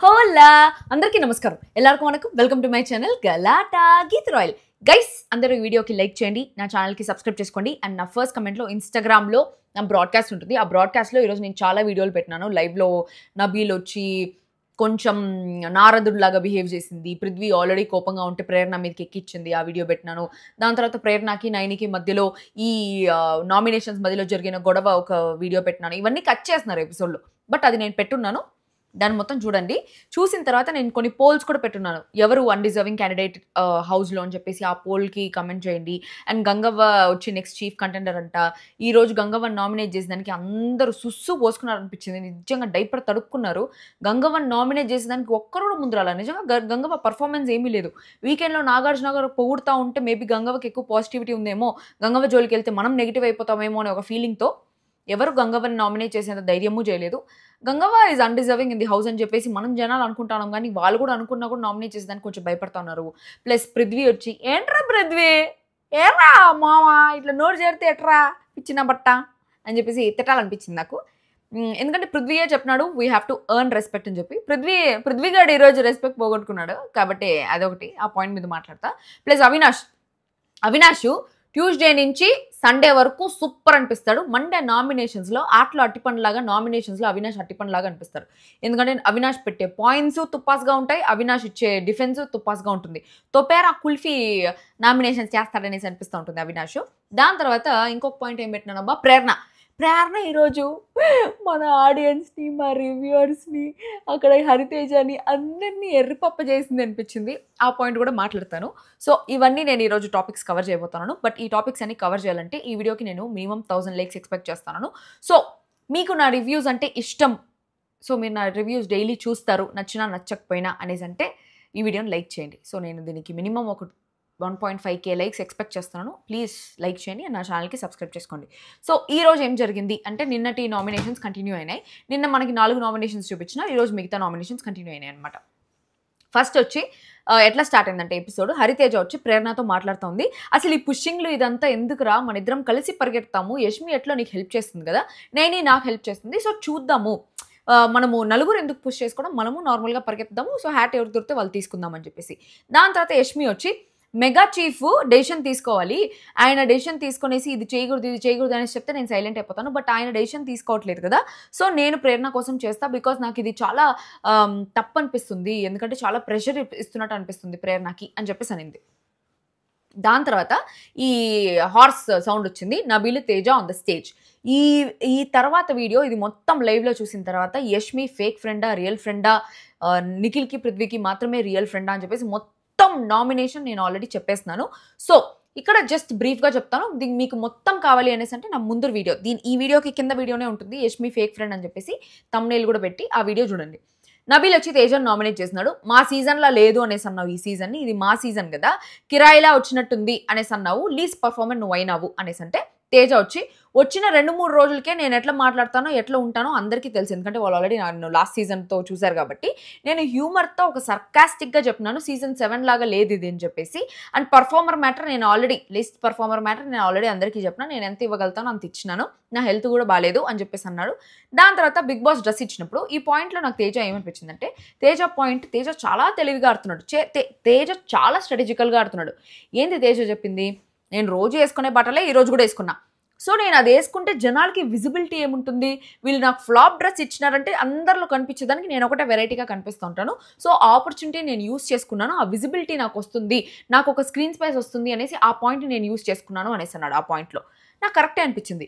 హోలా! అందరికీ నమస్కారం. ఎల్లరికం వనకం welcome to my channel Galatta Geeth Royal. Guys అందరూ ఈ వీడియోకి లైక్ చేయండి నా ఛానల్కి సబ్స్క్రైబ్ చేసుకోండి. అండ్ నా ఫస్ట్ కమెంట్లో ఇన్స్టాగ్రామ్లో నా బ్రాడ్కాస్ట్ ఉంటుంది. ఆ బ్రాడ్కాస్ట్లో ఈరోజు నేను చాలా వీడియోలు పెట్టినాను. లైవ్లో నబీల్ వచ్చి కొంచెం నారదుడిలాగా బిహేవ్ చేసింది. పృథ్వీ ఆల్రెడీ కోపంగా ఉంటే ప్రేరణ మీదకి ఎక్కిచ్చింది. ఆ వీడియో పెట్టినాను. దాని తర్వాత ప్రేరణకి నైనికి మధ్యలో ఈ నామినేషన్స్ మధ్యలో జరిగిన గొడవ ఒక వీడియో పెట్టినాను. ఇవన్నీ కట్ చేస్తున్నారు ఎపిసోడ్లో. బట్ అది నేను పెట్టున్నాను. దాన్ని మొత్తం చూడండి. చూసిన తర్వాత నేను కొన్ని పోల్స్ కూడా పెట్టున్నాను. ఎవరు అన్డిజర్వింగ్ క్యాండిడేట్ హౌస్లో అని చెప్పేసి ఆ పోల్కి కమెంట్ చేయండి. అండ్ గంగవ్వ వచ్చి నెక్స్ట్ చీఫ్ కంటెండర్ అంట. ఈ రోజు గంగవ్వని నామినేట్ చేసేదానికి అందరూ సుస్సు పోసుకున్నారు అనిపించింది నిజంగా డైపర్ తడుక్కున్నారు. గంగవ్వని నామినేట్ చేసేదానికి ఒక్కరు కూడా ముందు రాలా నిజంగా గంగవ్వ పర్ఫార్మెన్స్ ఏమీ లేదు. వీకెండ్లో నాగార్జున గారు పొగుడుతూ ఉంటే మేబీ గంగవ్వకి ఎక్కువ పాజిటివిటీ ఉందేమో? గంగవ్వ జోలికి వెళ్తే మనం నెగిటివ్ అయిపోతామేమో అనే ఒక ఫీలింగ్తో ఎవరు గంగవ్వని నామినేట్ చేసేంత ధైర్యము చేయలేదు. Gangavva is undeserving in the house అని చెప్పేసి మనం జనాలు అనుకుంటాం కానీ వాళ్ళు కూడా అనుకున్నా కూడా నామినేట్ చేసేదానికి కొంచెం భయపడతా ఉన్నారు ప్లస్ పృథ్వీ వచ్చి ఏంట్రా పృథ్వీ? ఏరా మావా? ఇట్లా నోరు చేరితే ఎట్రా? పిచ్చిన బట్ట? అని చెప్పేసి తిట్టాలనిపించింది నాకు. ఎందుకంటే పృథ్వీయే చెప్పినాడు we have to earn respect అని చెప్పి. పృథ్వీ పృథ్వీ గారు ఈరోజు రెస్పెక్ట్ పోగొట్టుకున్నాడు కాబట్టి అదొకటి. ఆ పాయింట్ మీద మాట్లాడతా. ప్లస్ అవినాష్ అవినాష్ ట్యూస్డే నుంచి సండే వరకు సూపర్ అనిపిస్తాడు. మండే నామినేషన్స్లో ఆటలో అట్టిపండులాగా నామినేషన్స్లో అవినాష్ అట్టిపండులాగా అనిపిస్తారు. ఎందుకంటే అవినాష్ పెట్టే పాయింట్స్ తుప్పాస్గా ఉంటాయి. అవినాష్ ఇచ్చే డిఫెన్స్ తుప్పాస్గా ఉంటుంది. తొపేరా కుల్ఫీ నామినేషన్స్ చేస్తాడనేసి అనిపిస్తూ ఉంటుంది అవినాష్. దాని తర్వాత ఇంకొక పాయింట్ ఏం పెట్టినానబ్బా? ప్రేరణ. ప్రేరణ ఈరోజు మన ఆడియన్స్ని మా రివ్యూవర్స్ని అక్కడ హరితేజని అందరినీ ఎర్రిపప్ప చేసింది అనిపించింది. ఆ పాయింట్ కూడా మాట్లాడతాను. సో ఇవన్నీ నేను ఈరోజు టాపిక్స్ కవర్ చేయబోతున్నాను. బట్ ఈ టాపిక్స్ అన్ని కవర్ చేయాలంటే ఈ వీడియోకి నేను మినిమం థౌసండ్ లైక్స్ ఎక్స్పెక్ట్ చేస్తున్నాను సో మీకు నా రివ్యూస్ అంటే ఇష్టం. సో మీరు నా రివ్యూస్ డైలీ చూస్తారు. నచ్చినా నచ్చకపోయినా అనేసి అంటే ఈ వీడియోని లైక్ చేయండి. సో నేను దీనికి మినిమం ఒక one point five K likes expect చేస్తున్నాను. ప్లీజ్ లైక్ చేయండి నా ఛానల్కి సబ్స్క్రైబ్ చేసుకోండి. సో ఈ రోజు ఏం జరిగింది అంటే నిన్నటి నామినేషన్స్ కంటిన్యూ అయినాయి. నిన్న మనకి నాలుగు నామినేషన్స్ చూపించిన ఈరోజు మిగతా నామినేషన్స్ కంటిన్యూ అయినాయి అనమాట ఫస్ట్ వచ్చి ఎట్లా స్టార్ట్ అయిందంటే ఎపిసోడ్ హరితేజ వచ్చి ప్రేరణతో మాట్లాడుతోంది. అసలు ఈ పుషింగ్లు ఇదంతా ఎందుకురా? మన ఇద్దరం కలిసి పరిగెడతాము యష్మి ఎట్లా నీకు హెల్ప్ చేస్తుంది కదా? నేనే నాకు హెల్ప్ చేస్తుంది. సో చూద్దాము. మనము నలుగురు ఎందుకు పుష్ చేసుకోవడం? మనము నార్మల్గా పరిగెత్తాము సో హ్యాట్ ఎవరు దొరికితే వాళ్ళు తీసుకుందాం అని చెప్పేసి. దాని తర్వాత యష్మి వచ్చి మెగా చీఫ్ డెసిషన్ తీసుకోవాలి. ఆయన డెసిషన్ తీసుకునేసి ఇది చేయకూడదు ఇది చేయకూడదు అనేసి చెప్తే నేను సైలెంట్ అయిపోతాను. బట్ ఆయన డెసిషన్ తీసుకోవట్లేదు కదా. సో నేను ప్రేరణ కోసం చేస్తా బికాస్ నాకు ఇది చాలా తప్పు అనిపిస్తుంది. ఎందుకంటే చాలా ప్రెషర్ ఇస్తున్నట్టు అనిపిస్తుంది ప్రేరణకి అని చెప్పేసి అనింది. దాని తర్వాత ఈ హార్స్ సౌండ్ వచ్చింది. Nabeel Teja on the stage ఈ ఈ తర్వాత వీడియో ఇది మొత్తం లైవ్లో చూసిన తర్వాత యష్మి ఫేక్ ఫ్రెండా రియల్ ఫ్రెండా నిఖిల్కి పృథ్వీకి మాత్రమే రియల్ ఫ్రెండా అని చెప్పేసి మొత్తం మొత్తం నామినేషన్ నేను ఆల్రెడీ చెప్పేస్తున్నాను. సో ఇక్కడ జస్ట్ బ్రీఫ్గా చెప్తాను. దీనికి మీకు మొత్తం కావాలి అనేసి అంటే నా ముందు వీడియో దీని ఈ వీడియోకి కింద వీడియోనే ఉంటుంది. యష్మి ఫేక్ ఫ్రెండ్ అని చెప్పేసి తమ్నేల్ కూడా పెట్టి ఆ వీడియో చూడండి. నబీల్ వచ్చి తేజను నామినేట్ చేసినాడు మా సీజన్లో లేదు అనేసి అన్నావు ఈ సీజన్ని ఇది మా సీజన్ కదా. కిరాయిలా వచ్చినట్టుంది అనేసి అన్నావు. లీస్ పర్ఫార్మెన్స్ నువ్వు అయినావు అనేసి అంటే తేజ వచ్చి వచ్చిన రెండు మూడు రోజులకే నేను ఎట్లా మాట్లాడతానో ఎట్లా ఉంటానో అందరికీ తెలుసు. ఎందుకంటే వాళ్ళు ఆల్రెడీ నన్ను లాస్ట్ సీజన్తో చూశారు కాబట్టి. నేను హ్యూమర్తో ఒక సర్కాస్టిక్గా చెప్పినాను సీజన్ సెవెన్ లాగా లేదు ఇది అని చెప్పేసి. అండ్ పర్ఫార్మర్ మ్యాటర్ నేను ఆల్రెడీ లిస్ట్ పర్ఫార్మర్ మ్యాటర్ నేను ఆల్రెడీ అందరికీ చెప్పిన. నేను ఎంత ఇవ్వగలుగుతానో అంత ఇచ్చినాను. నా హెల్త్ కూడా బాగాలేదు అని చెప్పేసి అన్నాడు. దాని తర్వాత బిగ్ బాస్ డ్రెస్ ఇచ్చినప్పుడు ఈ పాయింట్లో నాకు తేజ ఏమనిపించిందంటే తేజ పాయింట్ తేజ చాలా తెలివిగా ఆడుతున్నాడు. చే- తే- తేజ చాలా స్ట్రాటజికల్గా ఆడుతున్నాడు. ఏంది తేజ చెప్పింది? నేను రోజు వేసుకునే బట్టలే ఈ రోజు కూడా వేసుకున్నా. సో నేను అది వేసుకుంటే జనాలకి విజిబిలిటీ ఏముంటుంది? వీళ్ళు నాకు ఫ్లాప్ డ్రెస్ ఇచ్చినారంటే అందరిలో కనిపించేదానికి నేను ఒకటే వెరైటీగా కనిపిస్తూ ఉంటాను. సో ఆపర్చునిటీ నేను యూస్ చేసుకున్నాను. ఆ విజిబిలిటీ నాకు వస్తుంది. నాకు ఒక స్క్రీన్ స్పేస్ వస్తుంది అనేసి ఆ పాయింట్ నేను యూస్ చేసుకున్నాను అనేసి అన్నాడు ఆ పాయింట్లో నాకు కరెక్టే అనిపించింది.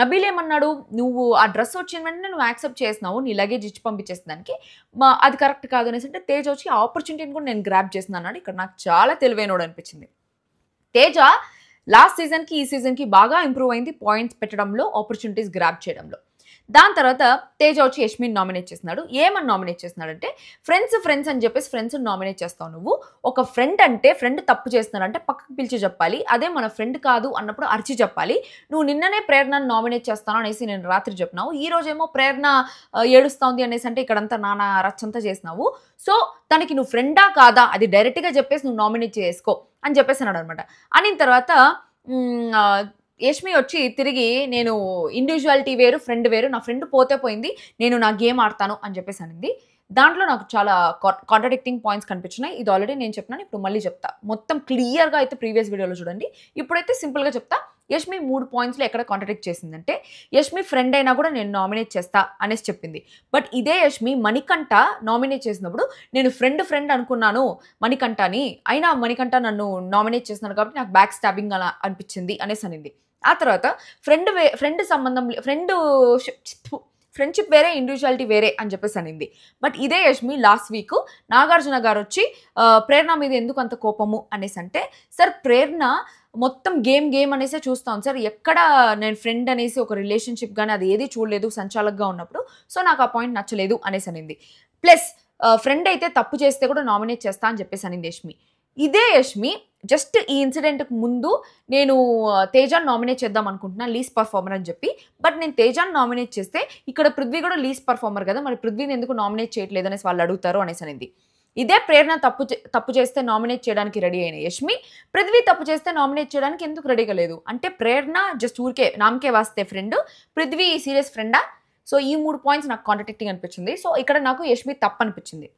నబీల్ ఏమన్నాడు? నువ్వు ఆ డ్రెస్ వచ్చిన వెంటనే నువ్వు యాక్సెప్ట్ చేసినావు. నీ లగేజ్ ఇచ్చి పంపించేసిన దానికి. మా అది కరెక్ట్ కాదు అనేసి అంటే తేజ్ వచ్చి ఆపర్చునిటీని కూడా నేను గ్రాప్ చేసిన అన్నాడు. ఇక్కడ నాకు చాలా తెలివైనోడు అనిపించింది. తేజ లాస్ట్ సీజన్కి ఈ సీజన్కి బాగా ఇంప్రూవ్ అయింది. పాయింట్స్ పెట్టడంలో ఆపర్చునిటీస్ గ్రాప్ చేయడంలో. దాని తర్వాత తేజ వచ్చి యష్మిన్ నామినేట్ చేస్తున్నాడు. ఏమని నామినేట్ చేస్తున్నాడంటే ఫ్రెండ్స్ ఫ్రెండ్స్ అని చెప్పేసి ఫ్రెండ్స్ నామినేట్ చేస్తావు నువ్వు. ఒక ఫ్రెండ్ అంటే ఫ్రెండ్ తప్పు చేస్తున్నాడంటే పక్కకు పిలిచి చెప్పాలి. అదే మన ఫ్రెండ్ కాదు అన్నప్పుడు అరిచి చెప్పాలి. నువ్వు నిన్ననే ప్రేరణను నామినేట్ చేస్తాను అనేసి నేను రాత్రి చెప్పినావు. ఈ రోజేమో ప్రేరణ ఏడుస్తోంది అనేసి అంటే ఇక్కడంతా నానా రచ్చంతా చేసినావు. సో తనకి నువ్వు ఫ్రెండా కాదా? అది డైరెక్ట్గా చెప్పేసి నువ్వు నామినేట్ చేసుకో అని చెప్పేసి అన్నాడు అనమాట అనిన తర్వాత యష్మి వచ్చి తిరిగి నేను ఇండివిజువాలిటీ వేరు ఫ్రెండ్ వేరు నా ఫ్రెండ్ పోతే పోయింది నేను నా గేమ్ ఆడతాను అని చెప్పేసి అనింది. దాంట్లో నాకు చాలా కాంట్రడిక్టింగ్ పాయింట్స్ కనిపించినాయి. ఇది ఆల్రెడీ నేను చెప్పినాను ఇప్పుడు మళ్ళీ చెప్తా. మొత్తం క్లియర్గా అయితే ప్రీవియస్ వీడియోలో చూడండి. ఇప్పుడైతే సింపుల్గా చెప్తా. యష్మి మూడు పాయింట్స్లో ఎక్కడ కాంట్రడిక్ట్ చేసిందంటే యష్మి ఫ్రెండ్ అయినా కూడా నేను నామినేట్ చేస్తా అనేసి చెప్పింది. బట్ ఇదే యష్మి మణికంఠ నామినేట్ చేసినప్పుడు నేను ఫ్రెండ్ ఫ్రెండ్ అనుకున్నాను మణికంఠని. అయినా మణికంఠ నన్ను నామినేట్ చేస్తున్నాను కాబట్టి నాకు బ్యాక్ స్టాబింగ్ అలా అనిపించింది అనేసి అనింది. ఆ తర్వాత ఫ్రెండ్ వే ఫ్రెండ్ సంబంధం ఫ్రెండ్ ఫ్రెండ్షిప్ వేరే ఇండివిజువాలిటీ వేరే అని చెప్పేసి అనింది. బట్ ఇదే యష్మి లాస్ట్ వీక్ నాగార్జున గారు వచ్చి ప్రేరణ మీద ఎందుకు అంత కోపము? అనేసి అంటే సార్ ప్రేరణ మొత్తం గేమ్ గేమ్ అనేసి చూస్తాం సార్ ఎక్కడ నేను ఫ్రెండ్ అనేసి ఒక రిలేషన్షిప్ కానీ అది ఏది చూడలేదు సంచాలకగా ఉన్నప్పుడు. సో నాకు ఆ పాయింట్ నచ్చలేదు. అనేసి అనింది. ప్లస్ ఫ్రెండ్ అయితే తప్పు చేస్తే కూడా నామినేట్ చేస్తా అని చెప్పేసి అనింది యష్మి. ఇదే యష్మి జస్ట్ ఈ ఇన్సిడెంట్కి ముందు నేను తేజాన్ నామినేట్ చేద్దాం అనుకుంటున్నాను లీస్ పర్ఫార్మర్ అని చెప్పి. బట్ నేను తేజాన్ నామినేట్ చేస్తే ఇక్కడ పృథ్వీ కూడా లీస్ పర్ఫార్మర్ కదా మరి పృథ్వీని ఎందుకు నామినేట్ చేయట్లేదు అనేసి వాళ్ళు అడుగుతారు అనేసి అనేది. ఇదే ప్రేరణ తప్పు చే- తప్పు చేస్తే నామినేట్ చేయడానికి రెడీ అయిన యష్మి. పృథ్వీ తప్పు చేస్తే నామినేట్ చేయడానికి ఎందుకు రెడీగా లేదు? అంటే ప్రేరణ జస్ట్ ఊరికే నామకే వాస్తే ఫ్రెండ్ పృథ్వీ సీరియస్ ఫ్రెండా సో ఈ మూడు పాయింట్స్ నాకు కాంట్రడిక్టింగ్ అనిపించింది. సో ఇక్కడ నాకు యష్మి తప్పు అనిపించింది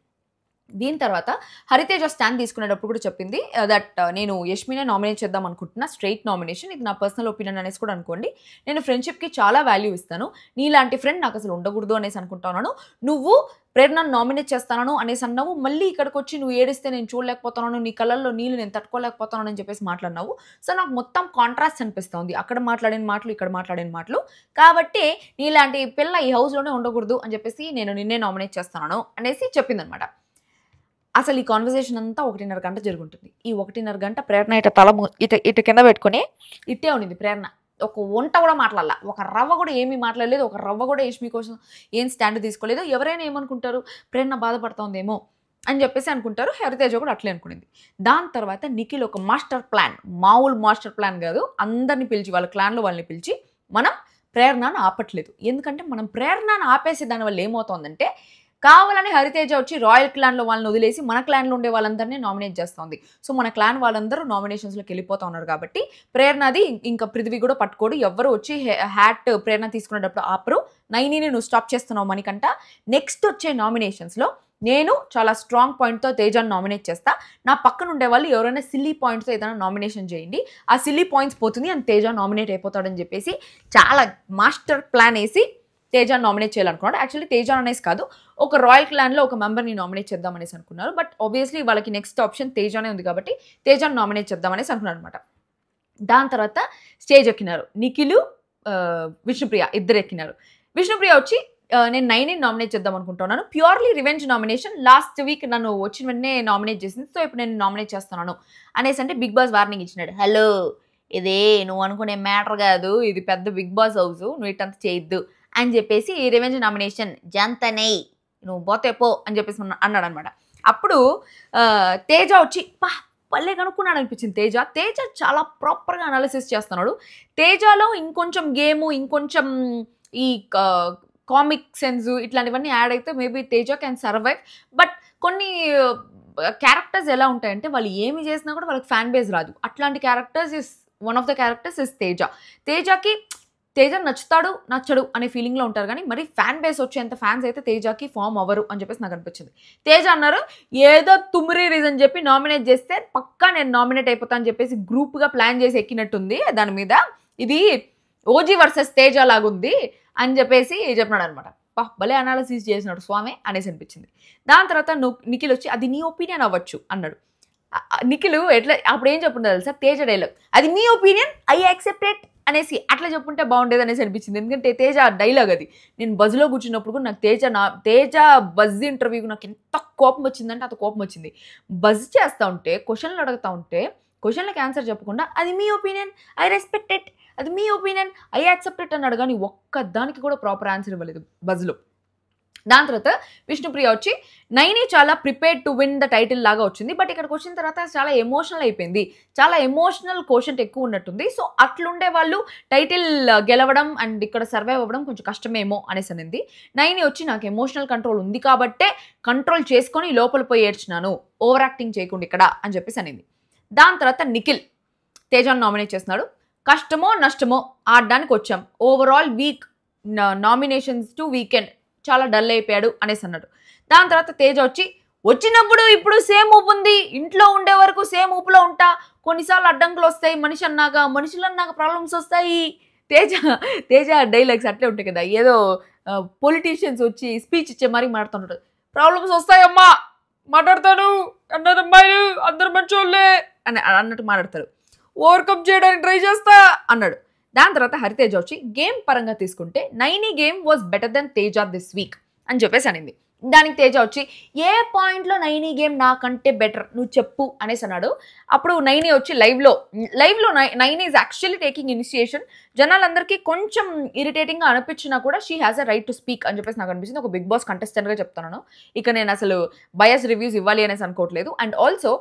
దీని తర్వాత హరితేజ స్టాండ్ తీసుకునేటప్పుడు కూడా చెప్పింది uh, దట్ uh, నేను యష్మినే నామినేట్ చేద్దాం అనుకుంటున్నా స్ట్రైట్ నామినేషన్ ఇది నా పర్సనల్ ఒపీనియన్ అనేసి కూడా అనుకోండి. నేను ఫ్రెండ్షిప్కి చాలా వాల్యూ ఇస్తాను. నీలాంటి ఫ్రెండ్ నాకు అసలు ఉండకూడదు అనేసి అనుకుంటున్నాను నువ్వు ప్రేరణను నామినేట్ చేస్తాను అనేసి అన్నావు. మళ్ళీ ఇక్కడికి వచ్చి నువ్వు ఏడిస్తే నేను చూడలేకపోతున్నాను. నీ కళ్ళల్లో నీళ్ళు నేను తట్టుకోలేకపోతున్నాను అని చెప్పేసి మాట్లాడినావు. సో నాకు మొత్తం కాంట్రాస్ట్ అనిపిస్తుంది. అక్కడ మాట్లాడిన మాటలు ఇక్కడ మాట్లాడిన మాటలు. కాబట్టి నీలాంటి పిల్ల ఈ హౌస్లోనే ఉండకూడదు అని చెప్పేసి నేను నిన్నే నామినేట్ చేస్తున్నాను అనేసి చెప్పిందనమాట. అసలు ఈ కాన్వర్జేషన్ అంతా ఒకటిన్నర గంట జరుగుతుంది ఈ ఒకటిన్నర గంట ప్రేరణ ఇట తల ఇట ఇటు కింద పెట్టుకుని ఇట్టే ఉండింది ప్రేరణ. ఒక వంట కూడా మాట్లాడాల. ఒక రవ్వ కూడా ఏమీ మాట్లాడలేదు. ఒక రవ్వ కూడా యష్మి కోసం ఏం స్టాండ్ తీసుకోలేదు. ఎవరైనా ఏమనుకుంటారు? ప్రేరణ బాధపడుతోందేమో అని చెప్పేసి అనుకుంటారు. హరితేజ కూడా అట్లే అనుకునేది. దాని తర్వాత నిఖిల్ ఒక మాస్టర్ ప్లాన్ మామూలు మాస్టర్ ప్లాన్ కాదు. అందరిని పిలిచి వాళ్ళ క్లాన్లో వాళ్ళని పిలిచి మనం ప్రేరణను ఆపట్లేదు. ఎందుకంటే మనం ప్రేరణను ఆపేసి దానివల్ల ఏమవుతోందంటే కావాలని హరితేజ వచ్చి రాయల్ క్లాన్లో వాళ్ళని వదిలేసి మన క్లాన్లో ఉండే వాళ్ళందరినీ నామినేట్ చేస్తోంది. సో మన క్లాన్ వాళ్ళందరూ నామినేషన్స్లోకి వెళ్ళిపోతా ఉన్నారు కాబట్టి ప్రేరణది ఇంకా పృథ్వీ కూడా పట్టుకోడు. ఎవరు వచ్చి హ్యాట్ ప్రేరణ తీసుకునేటప్పుడు ఆపరు. నైనీని నువ్వు స్టాప్ చేస్తున్నావు మనకంట నెక్స్ట్ వచ్చే నామినేషన్స్లో నేను చాలా స్ట్రాంగ్ పాయింట్తో తేజాన్ని నామినేట్ చేస్తా. నా పక్కన ఉండే వాళ్ళు ఎవరైనా సిల్లీ పాయింట్స్తో ఏదైనా నామినేషన్ చేయండి. ఆ సిల్లీ పాయింట్స్ పోతుంది అని తేజ నామినేట్ అయిపోతాడని చెప్పేసి చాలా మాస్టర్ ప్లాన్ వేసి తేజాన్ని నామినేట్ చేయాలనుకున్నాడు. యాక్చువల్లీ తేజాన్ అనేసి కాదు ఒక రాయల్ క్లాన్లో ఒక మెంబర్ని నామినేట్ చేద్దాం అనేసి అనుకున్నారు. బట్ ఆబ్వియస్లీ వాళ్ళకి నెక్స్ట్ ఆప్షన్ తేజానే ఉంది కాబట్టి తేజాన్ని నామినేట్ చేద్దాం అనేసి అనుకున్నారు అనమాట దాని తర్వాత స్టేజ్ ఎక్కినారు. నిఖిలు విష్ణుప్రియ ఇద్దరు ఎక్కినారు. విష్ణుప్రియ వచ్చి నేను నైన్ నామినేట్ చేద్దాం అనుకుంటున్నాను. Purely revenge nomination last week నన్ను వచ్చిన వెంటనే నామినేట్ చేసింది. సో ఇప్పుడు నేను నామినేట్ చేస్తున్నాను అనేసి అంటే బిగ్ బాస్ వార్నింగ్ ఇచ్చినాడు. హలో ఇదే నువ్వు అనుకునే మ్యాటర్ కాదు. ఇది పెద్ద బిగ్ బాస్ హౌస్ నువ్వు ఇటంతా చేయొద్దు. అని చెప్పేసి రివెంజ్ నామినేషన్ జంతనై నువ్వు పోతే పో అని చెప్పేసి అన్నాడు అనమాట అప్పుడు తేజ వచ్చి పా పల్లె కనుక్కున్నాడు అనిపించింది తేజ. తేజ చాలా ప్రాపర్గా అనాలిసిస్ చేస్తున్నాడు. తేజలో ఇంకొంచెం గేమ్ ఇంకొంచెం ఈ కామిక్ సెన్స్ ఇట్లాంటివన్నీ యాడ్ అయితే maybe Teja can survive but కొన్ని క్యారెక్టర్స్ ఎలా ఉంటాయంటే వాళ్ళు ఏమి చేసినా కూడా వాళ్ళకి ఫ్యాన్ బేస్ రాదు. అట్లాంటి characters is one of the characters is Teja. తేజకి Teja నచ్చుతాడు నచ్చడు అనే ఫీలింగ్లో ఉంటారు. కానీ మరి ఫ్యాన్ బేస్ వచ్చేంత ఫ్యాన్స్ అయితే తేజకి ఫామ్ అవ్వరు అని చెప్పేసి నాకు అనిపించింది. తేజ అన్నారు ఏదో తుమ్మిరి రీజన్ చెప్పి నామినేట్ చేస్తే పక్కా నేను నామినేట్ అయిపోతా అని చెప్పేసి గ్రూప్గా ప్లాన్ చేసి ఎక్కినట్టుంది దాని మీద. ఇది ఓజీ వర్సెస్ తేజ లాగుంది అని చెప్పేసి చెప్పినాడు అనమాట పా భలే అనాలసిస్ చేసినాడు స్వామి అనేసి అనిపించింది. దాని తర్వాత నిఖిల్ వచ్చి అది నీ ఒపీనియన్ అవ్వచ్చు అన్నాడు. నిఖిల్ ఎట్లా అప్పుడు ఏం చెప్పుండదు తెలుసా? తేజ డైలాగ్ అది నీ ఒపీనియన్ ఐ యాక్సెప్టెడ్ అనేసి అట్లా చెప్పుంటే బాగుండేది అనేసి అనిపించింది. ఎందుకంటే తేజ డైలాగ్ అది. నేను బజ్లో కూర్చున్నప్పుడు కూడా నాకు తేజ నా తేజ బజ్ ఇంటర్వ్యూకి నాకు ఎంత కోపం వచ్చిందంటే అంత కోపం వచ్చింది. బజ్ చేస్తూ ఉంటే క్వశ్చన్లు అడుగుతూ ఉంటే క్వశ్చన్లకు ఆన్సర్ చెప్పకుండా అది మీ ఒపీనియన్ ఐ రెస్పెక్ట్ ఇట్ అది మీ ఒపీనియన్ ఐ యాక్సెప్ట్ ఇట్ అన్నాడు కానీ ఒక్క దానికి కూడా ప్రాపర్ ఆన్సర్ ఇవ్వలేదు బజ్లో దాని తర్వాత విష్ణుప్రియ వచ్చి నైని చాలా prepared to win the title లాగా వచ్చింది. బట్ ఇక్కడికి వచ్చిన తర్వాత చాలా ఎమోషనల్ అయిపోయింది. చాలా ఎమోషనల్ కోషంట్ ఎక్కువ ఉన్నట్టుంది. సో అట్లుండే వాళ్ళు టైటిల్ గెలవడం అండ్ ఇక్కడ సర్వైవ్ అవ్వడం కొంచెం కష్టమేమో అనేసి అనింది. నైని వచ్చి నాకు ఎమోషనల్ కంట్రోల్ ఉంది కాబట్టే కంట్రోల్ చేసుకొని లోపల పోయి ఏడ్చినాను. ఓవర్ యాక్టింగ్ చేయకుండా ఇక్కడ అని చెప్పేసి అనింది. దాని తర్వాత నిఖిల్ తేజాన్ నామినేట్ చేస్తున్నాడు. కష్టమో నష్టమో ఆడడానికి వచ్చాం. Overall week nominations to weekend చాలా డల్ అయిపోయాడు అనేసి అన్నాడు. దాని తర్వాత తేజ వచ్చి వచ్చినప్పుడు ఇప్పుడు సేమ్ ఊపు ఉంది. ఇంట్లో ఉండే వరకు సేమ్ ఊపులో ఉంటా. కొన్నిసార్లు అడ్డంకులు వస్తాయి. మనిషి అన్నాక మనుషులు అన్నాక ప్రాబ్లమ్స్ వస్తాయి. తేజ తేజ డైలాగ్స్ అట్లే ఉంటాయి కదా. ఏదో పొలిటీషియన్స్ వచ్చి స్పీచ్ ఇచ్చే మరి మాట్లాడుతుంటారు ప్రాబ్లమ్స్ వస్తాయమ్మా. మాట్లాడతాను. అందరు అమ్మాయిలు. అందరు మంచోళ్ళే. అని అన్నట్టు మాట్లాడతారు ఓవర్కమ్ చేయడానికి ట్రై చేస్తా. అన్నాడు. దాని తర్వాత హరితేజ వచ్చి గేమ్ పరంగా తీసుకుంటే Naini game was better than Teja this week అని చెప్పేసి అనింది. దానికి తేజ వచ్చి ఏ పాయింట్లో నైనీ గేమ్ నాకంటే బెటర్? నువ్వు చెప్పు అనేసి అన్నాడు. అప్పుడు నైనీ వచ్చి లైవ్లో లైవ్లో నై Naini is actually taking initiation జనాలందరికీ కొంచెం ఇరిటేటింగ్గా అనిపించినా కూడా she has a right to speak అని చెప్పేసి నాకు అనిపించింది ఒక బిగ్ బాస్ కంటెస్టెంట్గా చెప్తున్నాను ఇక నేను అసలు బయస్ రివ్యూస్ ఇవ్వాలి అనేసి అనుకోవట్లేదు. అండ్ ఆల్సో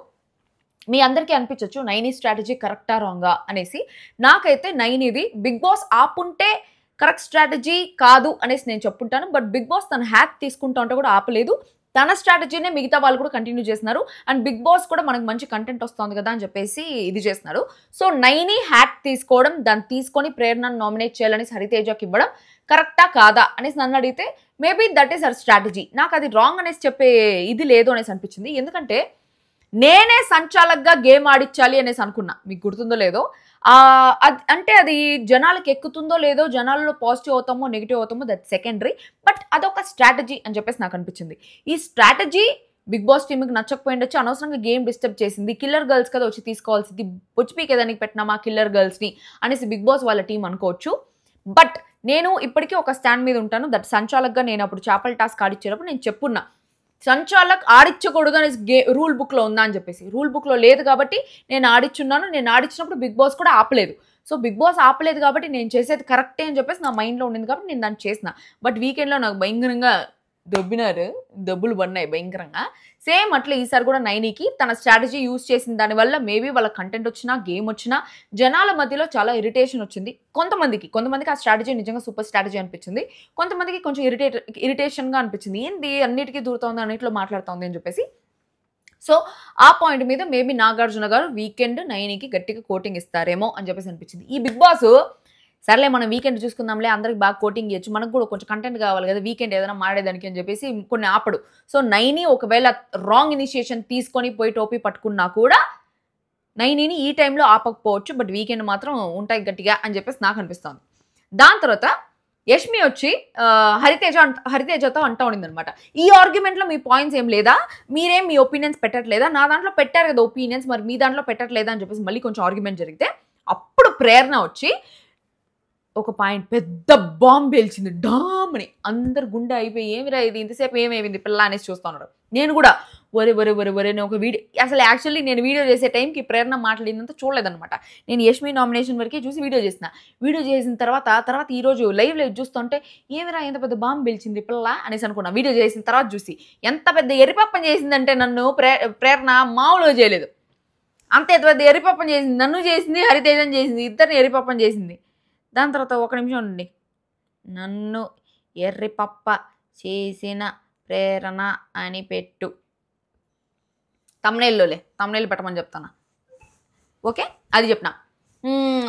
మీ అందరికీ అనిపించవచ్చు నైనీ స్ట్రాటజీ కరెక్టా రాంగా అనేసి. నాకైతే నైన్ ఇది బిగ్ బాస్ ఆపుంటే కరెక్ట్ స్ట్రాటజీ కాదు అనేసి నేను చెప్పుంటాను. బట్ బిగ్ బాస్ తన హ్యాక్ తీసుకుంటా ఉంటే కూడా ఆపలేదు. తన స్ట్రాటజీనే మిగతా వాళ్ళు కూడా కంటిన్యూ చేస్తున్నారు. అండ్ బిగ్ బాస్ కూడా మనకు మంచి కంటెంట్ వస్తుంది కదా అని చెప్పేసి ఇది చేస్తున్నారు. సో నైనీ హ్యాక్ తీసుకోవడం దాన్ని తీసుకొని ప్రేరణను నామినేట్ చేయాలని హరితేజకి ఇవ్వడం కరెక్టా కాదా అనేసి నన్ను అడిగితే maybe that is her strategy. నాకు అది రాంగ్ అనేసి చెప్పే ఇది లేదు అనేసి అనిపించింది. ఎందుకంటే నేనే సంచాలక్గా గేమ్ ఆడించాలి అనేసి అనుకున్నా. మీకు గుర్తుందో లేదో. అంటే అది జనాలకు ఎక్కుతుందో లేదో జనాల్లో పాజిటివ్ అవుతామో నెగిటివ్ అవుతామో దట్ సెకండరీ. బట్ అదొక స్ట్రాటజీ అని చెప్పేసి నాకు అనిపించింది. ఈ స్ట్రాటజీ బిగ్ బాస్ టీంకి నచ్చకపోయిండొచ్చు అనవసరంగా గేమ్ డిస్టర్బ్ చేసింది కిల్లర్ గర్ల్స్ కదా వచ్చి తీసుకోవాల్సింది బొచ్చి పీకేదానికి పెట్టినామా కిల్లర్ గర్ల్స్ని అనేసి బిగ్ బాస్ వాళ్ళ టీం అనుకోవచ్చు. బట్ నేను ఇప్పటికీ ఒక స్టాండ్ మీద ఉంటాను దట్ సంచాలక్గా నేను అప్పుడు చేపల టాస్క్ ఆడిచ్చేటప్పుడు నేను చెప్పున్నా. సంచాలక్ ఆడిచ్చకూడదు అనేసి గే రూల్ బుక్లో ఉందా అని చెప్పేసి. రూల్ బుక్లో లేదు కాబట్టి నేను ఆడిచ్చున్నాను నేను ఆడిచ్చినప్పుడు బిగ్ బాస్ కూడా ఆపలేదు. సో బిగ్ బాస్ ఆపలేదు కాబట్టి నేను చేసేది కరెక్టే అని చెప్పేసి నా మైండ్లో ఉండింది కాబట్టి నేను దాన్ని చేసిన. బట్ వీకెండ్లో నాకు భయంకరంగా దొబ్బినారు. దెబ్బలు పడినాయి భయంకరంగా. సేమ్ అట్లా ఈసారి కూడా నైనీకి తన స్ట్రాటజీ యూజ్ చేసిన దానివల్ల మేబీ వాళ్ళ కంటెంట్ వచ్చినా గేమ్ వచ్చినా జనాల మధ్యలో చాలా ఇరిటేషన్ వచ్చింది. కొంతమందికి కొంతమందికి ఆ స్ట్రాటజీ నిజంగా సూపర్ స్ట్రాటజీ అనిపించింది. కొంతమందికి కొంచెం ఇరిటేట్ ఇరిటేషన్గా అనిపించింది. ఏంది అన్నిటికీ దూరుతోంది అన్నింటిలో మాట్లాడుతోంది అని చెప్పేసి. సో ఆ పాయింట్ మీద మేబీ నాగార్జున గారు వీకెండ్ నైన్కి గట్టిగా కోటింగ్ ఇస్తారేమో అని చెప్పేసి అనిపించింది. ఈ బిగ్ బాస్ సర్లే మనం వీకెండ్ చూసుకుందాంలే అందరికి బాగా కోటింగ్ ఇవ్వచ్చు మనకు కూడా కొంచెం కంటెంట్ కావాలి కదా వీకెండ్ ఏదైనా మాడేదానికి అని చెప్పేసి కొన్ని ఆపడు. సో నైని ఒకవేళ రాంగ్ ఇనిషియేషన్ తీసుకొని పోయి టోపీ పట్టుకున్నా కూడా నైనిని ఈ టైంలో ఆపకపోవచ్చు బట్ వీకెండ్ మాత్రం ఉంటాయి గట్టిగా అని చెప్పేసి నాకు అనిపిస్తుంది. దాని తర్వాత యష్మి వచ్చి హరితేజ అంట హరితేజతో అంటా ఉండింది అనమాట ఈ ఆర్గ్యుమెంట్లో మీ పాయింట్స్ ఏం లేదా? మీరేం మీ ఒపీనియన్స్ పెట్టట్లేదా? నా దాంట్లో పెట్టారు కదా ఒపీనియన్స్ మరి మీ దాంట్లో పెట్టట్లేదా అని చెప్పేసి మళ్ళీ కొంచెం ఆర్గ్యుమెంట్ జరిగితే అప్పుడు ప్రేరణ వచ్చి ఒక పాయింట్ పెద్ద బాంబ్ పేల్చింది. డామ్ని అందరు గుండె అయిపోయి ఏమిరా ఇది? ఇంతసేపు ఏమేమింది పిల్ల అనేసి చూస్తున్నారు నేను కూడా ఒరే ఒరే ఒరే ఒరే నేను ఒక వీడియో అసలు యాక్చువల్లీ నేను వీడియో చేసే టైంకి ప్రేరణ మాట్లాడినంత చూడలేదన్నమాట. నేను యష్మి నామినేషన్ వరకే చూసి వీడియో చేసిన. వీడియో చేసిన తర్వాత తర్వాత ఈరోజు లైవ్ లైవ్ చూస్తుంటే ఏమిరా ఎంత పెద్ద బాంబు పిలిచింది పిల్ల అనేసి అనుకున్నా. వీడియో చేసిన తర్వాత చూసి ఎంత పెద్ద ఎరిపప్పం చేసిందంటే నన్ను ప్రే ప్రేరణ మామూలుగా చేయలేదు. అంత ఎంత పెద్ద ఎరిపప్పం చేసింది నన్ను చేసింది హరితేజం చేసింది ఇద్దరిని ఎరిపప్పం చేసింది. దాని తర్వాత ఒక నిమిషం ఉండండి. నన్ను ఎర్రిపప్ప చేసిన ప్రేరణ అని పెట్టు. తమ్నేల్లోలే తమ్నేళ్ళు పెట్టమని చెప్తాను ఓకే? అది చెప్పిన.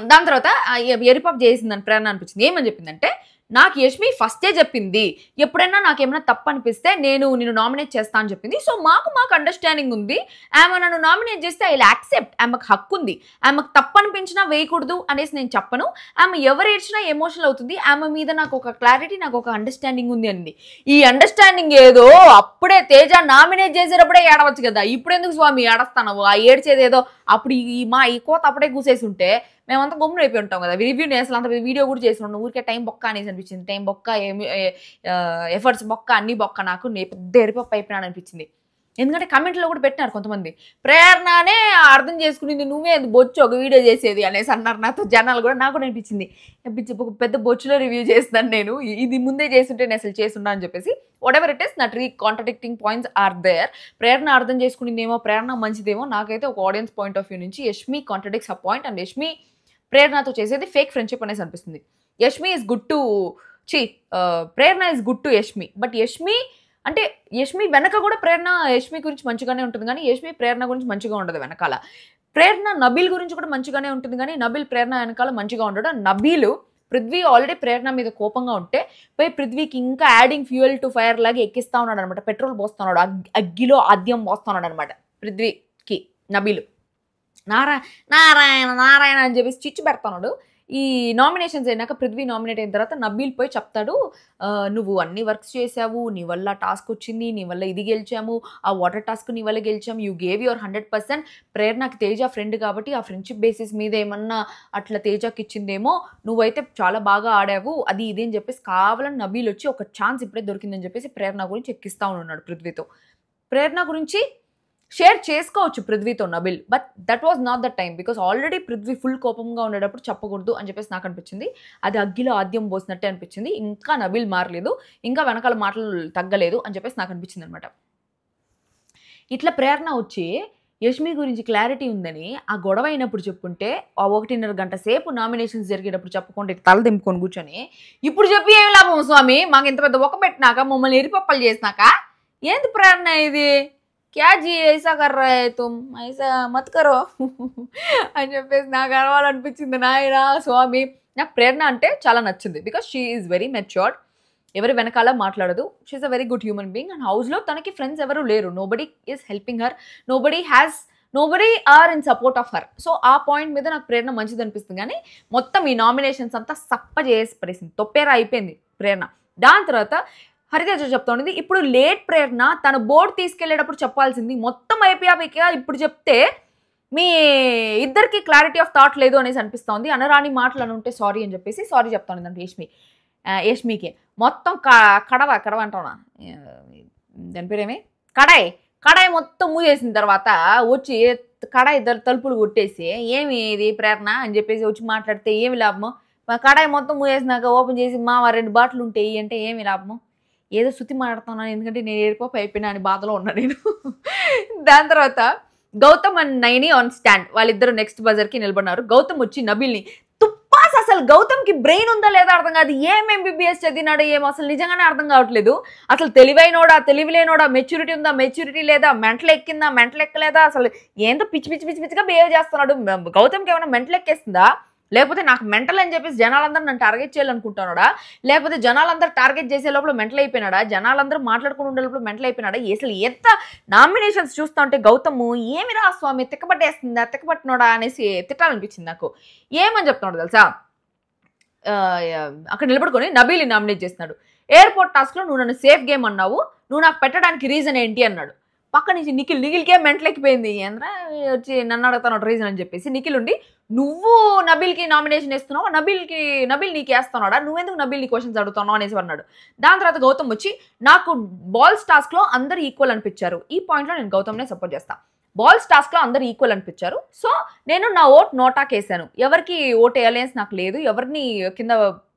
దాని తర్వాత ఎర్రిపప్పు చేసిందని ప్రేరణ అనిపించింది. ఏమని చెప్పిందంటే నాకు యష్మి ఫస్టే చెప్పింది. ఎప్పుడైనా నాకేమైనా తప్పు అనిపిస్తే నేను నిన్ను నామినేట్ చేస్తా అని చెప్పింది. సో మాకు మాకు అండర్స్టాండింగ్ ఉంది. ఆమె నన్ను నామినేట్ చేస్తే ఐ యాక్సెప్ట్ ఆమెకు హక్కు ఉంది. ఆమెకు తప్పు అనిపించినా వేయకూడదు అనేసి నేను చెప్పను. ఆమె ఎవరు ఏడ్చినా ఎమోషనల్ అవుతుంది. ఆమె మీద నాకు ఒక క్లారిటీ నాకు ఒక అండర్స్టాండింగ్ ఉంది అంది. ఈ అండర్స్టాండింగ్ ఏదో అప్పుడే తేజ నామినేట్ చేసేటప్పుడే ఏడవచ్చు కదా. ఇప్పుడు ఎందుకు స్వామి ఏడస్తాను ఆ ఏడ్చేది ఏదో అప్పుడు ఈ మా ఈ కోత అప్పుడే కూసేసి ఉంటే మేమంతా గమ్మున అయిపోయి ఉంటాం కదా రివ్యూ అసలు అంత వీడియో కూడా చేసిన. ఊరికే టైం బొక్క అనేసి అనిపించింది. టైం బొక్క ఏమి ఎఫర్ట్స్ బొక్క అన్ని బొక్క నాకు నే పెద్ద ఎరిపప్పు అయిపోయినాను అనిపించింది. ఎందుకంటే కమెంట్లో కూడా పెట్టినారు కొంతమంది. ప్రేరణనే అర్థం చేసుకునేది నువ్వే బొచ్చు ఒక వీడియో చేసేది అనేసి అన్నారు నాతో జనాలు కూడా. నాకు కూడా అనిపించింది. అనిపించి ఒక పెద్ద బొచ్చులో రివ్యూ చేస్తాను నేను. ఇది ముందే చేస్తుంటే నేను అసలు చేస్తున్నా అని చెప్పేసి వాట్ ఎవర్ ఇట్ ఇస్ నా tree contradicting points are there Prerana అర్థం చేసుకునేదేమో ప్రేరణ మంచిదేమో నాకైతే ఒక ఆడియన్స్ పాయింట్ ఆఫ్ వ్యూ నుంచి Yashmi contradicts a point and Yashmi ప్రేరణతో చేసేది ఫేక్ ఫ్రెండ్షిప్ అనేసి అనిపిస్తుంది. యష్మి ఇస్ గుడ్ టు చీ Prerana is good to Yashmi. But Yashmi అంటే యష్మి వెనక కూడా ప్రేరణ యష్మి గురించి మంచిగానే ఉంటుంది కానీ యష్మి ప్రేరణ గురించి మంచిగా ఉండదు వెనకాల. ప్రేరణ నబీల్ గురించి కూడా మంచిగానే ఉంటుంది కానీ నబీల్ ప్రేరణ వెనకాల మంచిగా ఉండడు. నబీలు పృథ్వీ ఆల్రెడీ ప్రేరణ మీద కోపంగా ఉంటే పోయి పృథ్వీకి ఇంకా యాడింగ్ ఫ్యూయల్ టు ఫైర్ లాగా ఎక్కిస్తా ఉన్నాడు అనమాట పెట్రోల్ పోస్తున్నాడు అగ్గిలో ఆద్యం పోస్తున్నాడు అనమాట పృథ్వీకి నబీలు. నారా నారాయణ నారాయణ అని చెప్పేసి చిచ్చు పెడతాడు ఈ నామినేషన్స్ అయినాక పృథ్వీ నామినేట్ అయిన తర్వాత నబీల్ పోయి చెప్తాడు నువ్వు అన్ని వర్క్స్ చేసావు నీ వల్ల టాస్క్ వచ్చింది నీ వల్ల ఇది గెలిచాము ఆ వాటర్ టాస్క్ నీ వల్ల గెలిచాము you gave your hundred percent ప్రేరణకి Teja friend కాబట్టి ఆ ఫ్రెండ్షిప్ బేసిస్ మీద ఏమన్నా అట్లా తేజకి ఇచ్చిందేమో నువ్వైతే చాలా బాగా ఆడావు అది ఇది అని చెప్పేసి కావాలని నబీల్ వచ్చి ఒక ఛాన్స్ ఇప్పుడే దొరికిందని చెప్పేసి ప్రేరణ గురించి ఎక్కిస్తా ఉన్నాడు పృథ్వీతో. ప్రేరణ గురించి షేర్ చేసుకోవచ్చు పృథ్వీతో Nabeel but that was not the time because already Prithvi full కోపంగా ఉండేటప్పుడు చెప్పకూడదు అని చెప్పేసి నాకు అనిపించింది. అది అగ్గిలో ఆద్యం పోసినట్టే అనిపించింది. ఇంకా నబిల్ మారలేదు. ఇంకా వెనకాల మాటలు తగ్గలేదు అని చెప్పేసి నాకు అనిపించింది అనమాట ఇట్లా ప్రేరణ వచ్చి యష్మి గురించి క్లారిటీ ఉందని ఆ గొడవ అయినప్పుడు చెప్పుంటే ఆ ఒకటిన్నర గంట సేపు నామినేషన్స్ జరిగేటప్పుడు చెప్పకుండా తల దింపుకొని కూర్చొని ఇప్పుడు చెప్పి ఏం లాభం స్వామి? మాకు ఇంత పెద్ద ఒక పెట్టినాక మమ్మల్ని ఎరిపప్పలు చేసినాక? ఏంది ప్రేరణ ఇది? క్యా జీ ఐసా కర్ర తుమ్ ఐసా మత్ కరో అని చెప్పేసి నాకు అరవాలనిపించింది నాయన స్వామి. నాకు ప్రేరణ అంటే చాలా నచ్చింది. Because she is very matured ఎవరి వెనకాల మాట్లాడదు. She is a very good human being and హౌస్లో తనకి ఫ్రెండ్స్ ఎవరు లేరు. Nobody is helping her nobody has nobody are in support of her so ఆ పాయింట్ మీద నాకు ప్రేరణ మంచిది అనిపిస్తుంది. కానీ మొత్తం ఈ నామినేషన్స్ అంతా సప్ప చేసి పడేసింది. తొప్పేరా అయిపోయింది ప్రేరణ. దాని తర్వాత హరితేజ చెప్తోంది ఇప్పుడు లేట్ ప్రేరణ తన బోర్డు తీసుకెళ్ళేటప్పుడు చెప్పాల్సింది. మొత్తం అయిపోయాక ఇప్పుడు చెప్తే మీ ఇద్దరికి క్లారిటీ ఆఫ్ థాట్ లేదు అనేసి అనిపిస్తోంది అనరాని మాటలు ఉంటే సారీ అని చెప్పేసి సారీ చెప్తాను అంటే యష్మి. యేష్మికి యష్మికి. మొత్తం క- కడవ కడవ అంటావునా దాని పేరేమి కడాయి. కడాయి మొత్తం మూసేసిన తర్వాత వచ్చి కడాయి ఇద్దరు తలుపులు కొట్టేసి ఏమి ఇది ప్రేరణ అని చెప్పేసి వచ్చి మాట్లాడితే ఏమి లాభము? కడాయి మొత్తం మూసేసినాక ఓపెన్ చేసి మా రెండు బాటిల్ ఉంటాయి అంటే ఏమి లాభము? ఏదో శృతి మాట్లాడుతున్నాను ఎందుకంటే నేను ఎయిర్పోప్ అయిపోయినా అని బాధలో ఉన్నా నేను. దాని తర్వాత Gautham and Naini on stand వాళ్ళిద్దరు నెక్స్ట్ బజర్కి నిలబడినారు. గౌతమ్ వచ్చి నబిల్ని తుప్పాస్ అసలు గౌతమ్కి బ్రెయిన్ ఉందా లేదా అర్థం కాదు. ఏం ఎంబీబీఎస్ చదివినాడు ఏం అసలు నిజంగానే అర్థం కావట్లేదు. అసలు తెలివైనోడా తెలివి లేనోడా మెచ్యూరిటీ ఉందా మెచ్యూరిటీ లేదా మెంటల్ ఎక్కిందా మెంటల్ ఎక్కలేదా అసలు ఏందో పిచ్చి పిచ్చి పిచ్చి పిచ్చిగా బిహేవ్ చేస్తున్నాడు. గౌతమ్కి ఏమైనా మెంటల్ ఎక్కేస్తుందా? లేకపోతే నాకు మెంటల్ అని చెప్పేసి జనాలందరూ నన్ను టార్గెట్ చేయాలనుకుంటున్నాడా? లేకపోతే జనాలందరూ టార్గెట్ చేసే లోపల మెంటల్ అయిపోయినాడా? జనాలందరూ మాట్లాడుకుని ఉండే లోపల మెంటల్ అయిపోయినాడా? అసలు ఎంత నామినేషన్స్ చూస్తా ఉంటే గౌతమ్ ఏమి రా స్వామి తిక్కబట్టేస్తుందా? తిక్కబట్టినోడా? అనేసి తిట్టాలనిపించింది నాకు. ఏమని చెప్తున్నాడు తెలుసా? అక్కడ నిలబడుకొని నబీలి నామినేట్ చేస్తున్నాడు. ఎయిర్పోర్ట్ టాస్క్లో నువ్వు నన్ను సేఫ్ గేమ్ అన్నావు. నువ్వు నాకు పెట్టడానికి రీజన్ ఏంటి? అన్నాడు. పక్క నుంచి నిఖిల్ నిఖిల్కే మెంటలెక్కిపోయింది ఏంద్రా వచ్చి నన్ను అడుగుతాను రీజన్ అని చెప్పేసి. నిఖిల్ ఉండి నువ్వు నబిల్కి నామినేషన్ ఇస్తున్నావు నబిల్కి నబిల్ నీకు వేస్తున్నాడా? నువ్వెందుకు నబిల్ని క్వశ్చన్స్ అడుగుతున్నావు? అనేసి అన్నాడు. దాని తర్వాత గౌతమ్ వచ్చి నాకు బాల్స్ టాస్క్లో అందరు ఈక్వల్ అనిపించారు. ఈ పాయింట్లో నేను గౌతమ్నే సపోర్ట్ చేస్తాను బాల్స్ టాస్క్లో అందరు ఈక్వల్ అనిపించారు. సో నేను నా ఓట్ నోటాక్ వేసాను ఎవరికి ఓట్ వేయాలనేసి నాకు లేదు. ఎవరిని కింద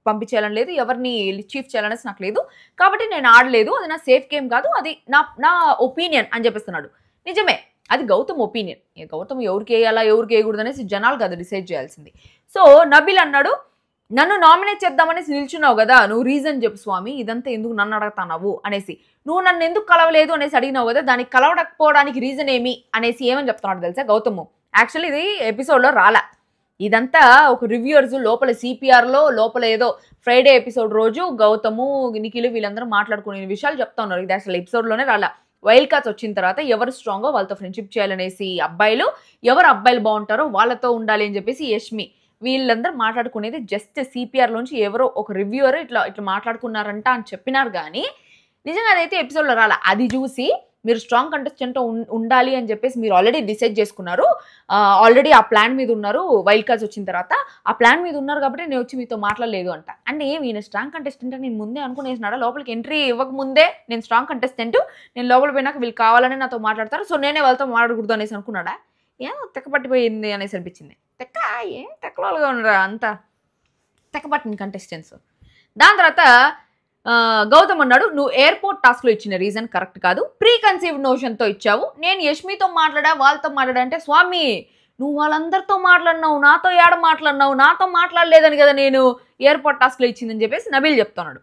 పంపించేయాలని లేదు ఎవరిని చీఫ్ చేయాలనేసి నాకు లేదు. కాబట్టి నేను ఆడలేదు అది నా సేఫ్ గేమ్ కాదు అది నా నా ఒపీనియన్ అని చెప్పిస్తున్నాడు. నిజమే అది గౌతమ్ ఒపీనియన్. గౌతమ్ ఎవరికి వేయాలా ఎవరికి వేయకూడదు అనేసి జనాలు కదా డిసైడ్ చేయాల్సింది. సో నబిల్ అన్నాడు నన్ను నామినేట్ చేద్దామనేసి నిల్చున్నావు కదా నువ్వు రీజన్ చెప్పు స్వామి ఇదంతా ఎందుకు నన్ను అడగతావు అనేసి. నువ్వు నన్ను ఎందుకు కలవలేదు? అనేసి అడిగినావు కదా దానికి కలవడకపోవడానికి రీజన్ ఏమి? అనేసి ఏమని చెప్తున్నాడు తెలుసా గౌతమ్? యాక్చువల్లీ ఇది ఎపిసోడ్లో రాలా. ఇదంతా ఒక రివ్యూర్స్ లోపల సిపిఆర్లో లోపల ఏదో ఫ్రైడే ఎపిసోడ్ రోజు గౌతము నిఖిలు వీళ్ళందరూ మాట్లాడుకునే విషయాలు చెప్తా ఉన్నారు. ఇది అసలు ఎపిసోడ్లోనే రాలా. వైల్డ్ కార్డ్స్ వచ్చిన తర్వాత ఎవరు స్ట్రాంగో వాళ్ళతో ఫ్రెండ్షిప్ చేయాలనేసి అబ్బాయిలు ఎవరు అబ్బాయిలు బాగుంటారో వాళ్ళతో ఉండాలి అని చెప్పేసి యష్మి వీళ్ళందరూ మాట్లాడుకునేది జస్ట్ సిపిఆర్లోంచి ఎవరో ఒక రివ్యూవర్ ఇట్లా ఇట్లా మాట్లాడుకున్నారంట అని చెప్పినారు కానీ నిజంగా అదైతే ఎపిసోడ్లో రాలా. అది చూసి మీరు స్ట్రాంగ్ కంటెస్టెంట్ ఉండాలి అని చెప్పేసి మీరు ఆల్రెడీ డిసైడ్ చేసుకున్నారు. ఆల్రెడీ ఆ ప్లాన్ మీద ఉన్నారు వైల్డ్ కార్డ్స్ వచ్చిన తర్వాత. ఆ ప్లాన్ మీద ఉన్నారు కాబట్టి నేను వచ్చి మీతో మాట్లాడలేదు అంట. అంటే ఏమి ఈయన స్ట్రాంగ్ కంటెస్టెంట్ అని నేను ముందే అనుకునేసినాడా లోపలికి ఎంట్రీ ఇవ్వక ముందే నేను స్ట్రాంగ్ కంటెస్టెంట్ నేను లోపల పోయినాక వీళ్ళు కావాలని నాతో మాట్లాడతారు. సో నేనే వాళ్ళతో మాట్లాడకూడదు అనేసి అనుకున్నాడా? ఏం తెక్క పట్టిపోయింది అనేసి అనిపించింది. తెక్క ఏం తెక్కలాలుగా ఉండరా అంతా? తెక్కపట్టిన కంటెస్టెంట్స్ దాని తర్వాత గౌతమ్ అన్నాడు నువ్వు ఎయిర్పోర్ట్ టాస్క్లో ఇచ్చిన రీజన్ కరెక్ట్ కాదు. ప్రీ కన్సీవ్డ్ నోషన్తో ఇచ్చావు. నేను యష్మితో మాట్లాడా వాళ్ళతో మాట్లాడా అంటే స్వామి నువ్వు వాళ్ళందరితో మాట్లాడినావు నాతో ఏడ మాట్లాడినావు నాతో మాట్లాడలేదని కదా నేను ఎయిర్పోర్ట్ టాస్క్లో ఇచ్చిందని చెప్పేసి నబీల్ చెప్తున్నాడు.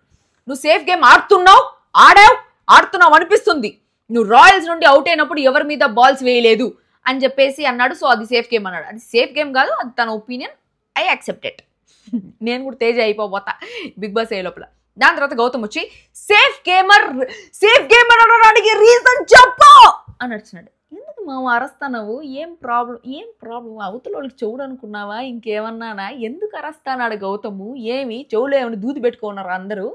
నువ్వు సేఫ్ గేమ్ ఆడుతున్నావు ఆడావు ఆడుతున్నావు అనిపిస్తుంది. నువ్వు రాయల్స్ నుండి అవుట్ అయినప్పుడు ఎవరి మీద బాల్స్ వేయలేదు అని చెప్పేసి అన్నాడు. సో అది సేఫ్ గేమ్ అన్నాడు. అది సేఫ్ గేమ్ కాదు అది తన ఒపీనియన్ ఐ యాక్సెప్టెడ్ నేను కూడా తేజ అయిపోబోతా. బిగ్ బాస్ అయ్యే లోపల. దాని తర్వాత గౌతమ్ వచ్చి సేఫ్ గేమర్ సేఫ్ గేమర్ అనడానికి రీజన్ చెప్పు! అని అడిచినాడు ఎందుకు మామ అరస్తానవు? ఏం ప్రాబ్లం ఏం ప్రాబ్లం అవతల వాళ్ళకి చెవుడు అనుకున్నావా? ఇంకేమన్నానా? ఎందుకు అరస్తానాడు గౌతము? ఏమి? చెవులు ఏమైనా దూది పెట్టుకున్నారు అందరూ?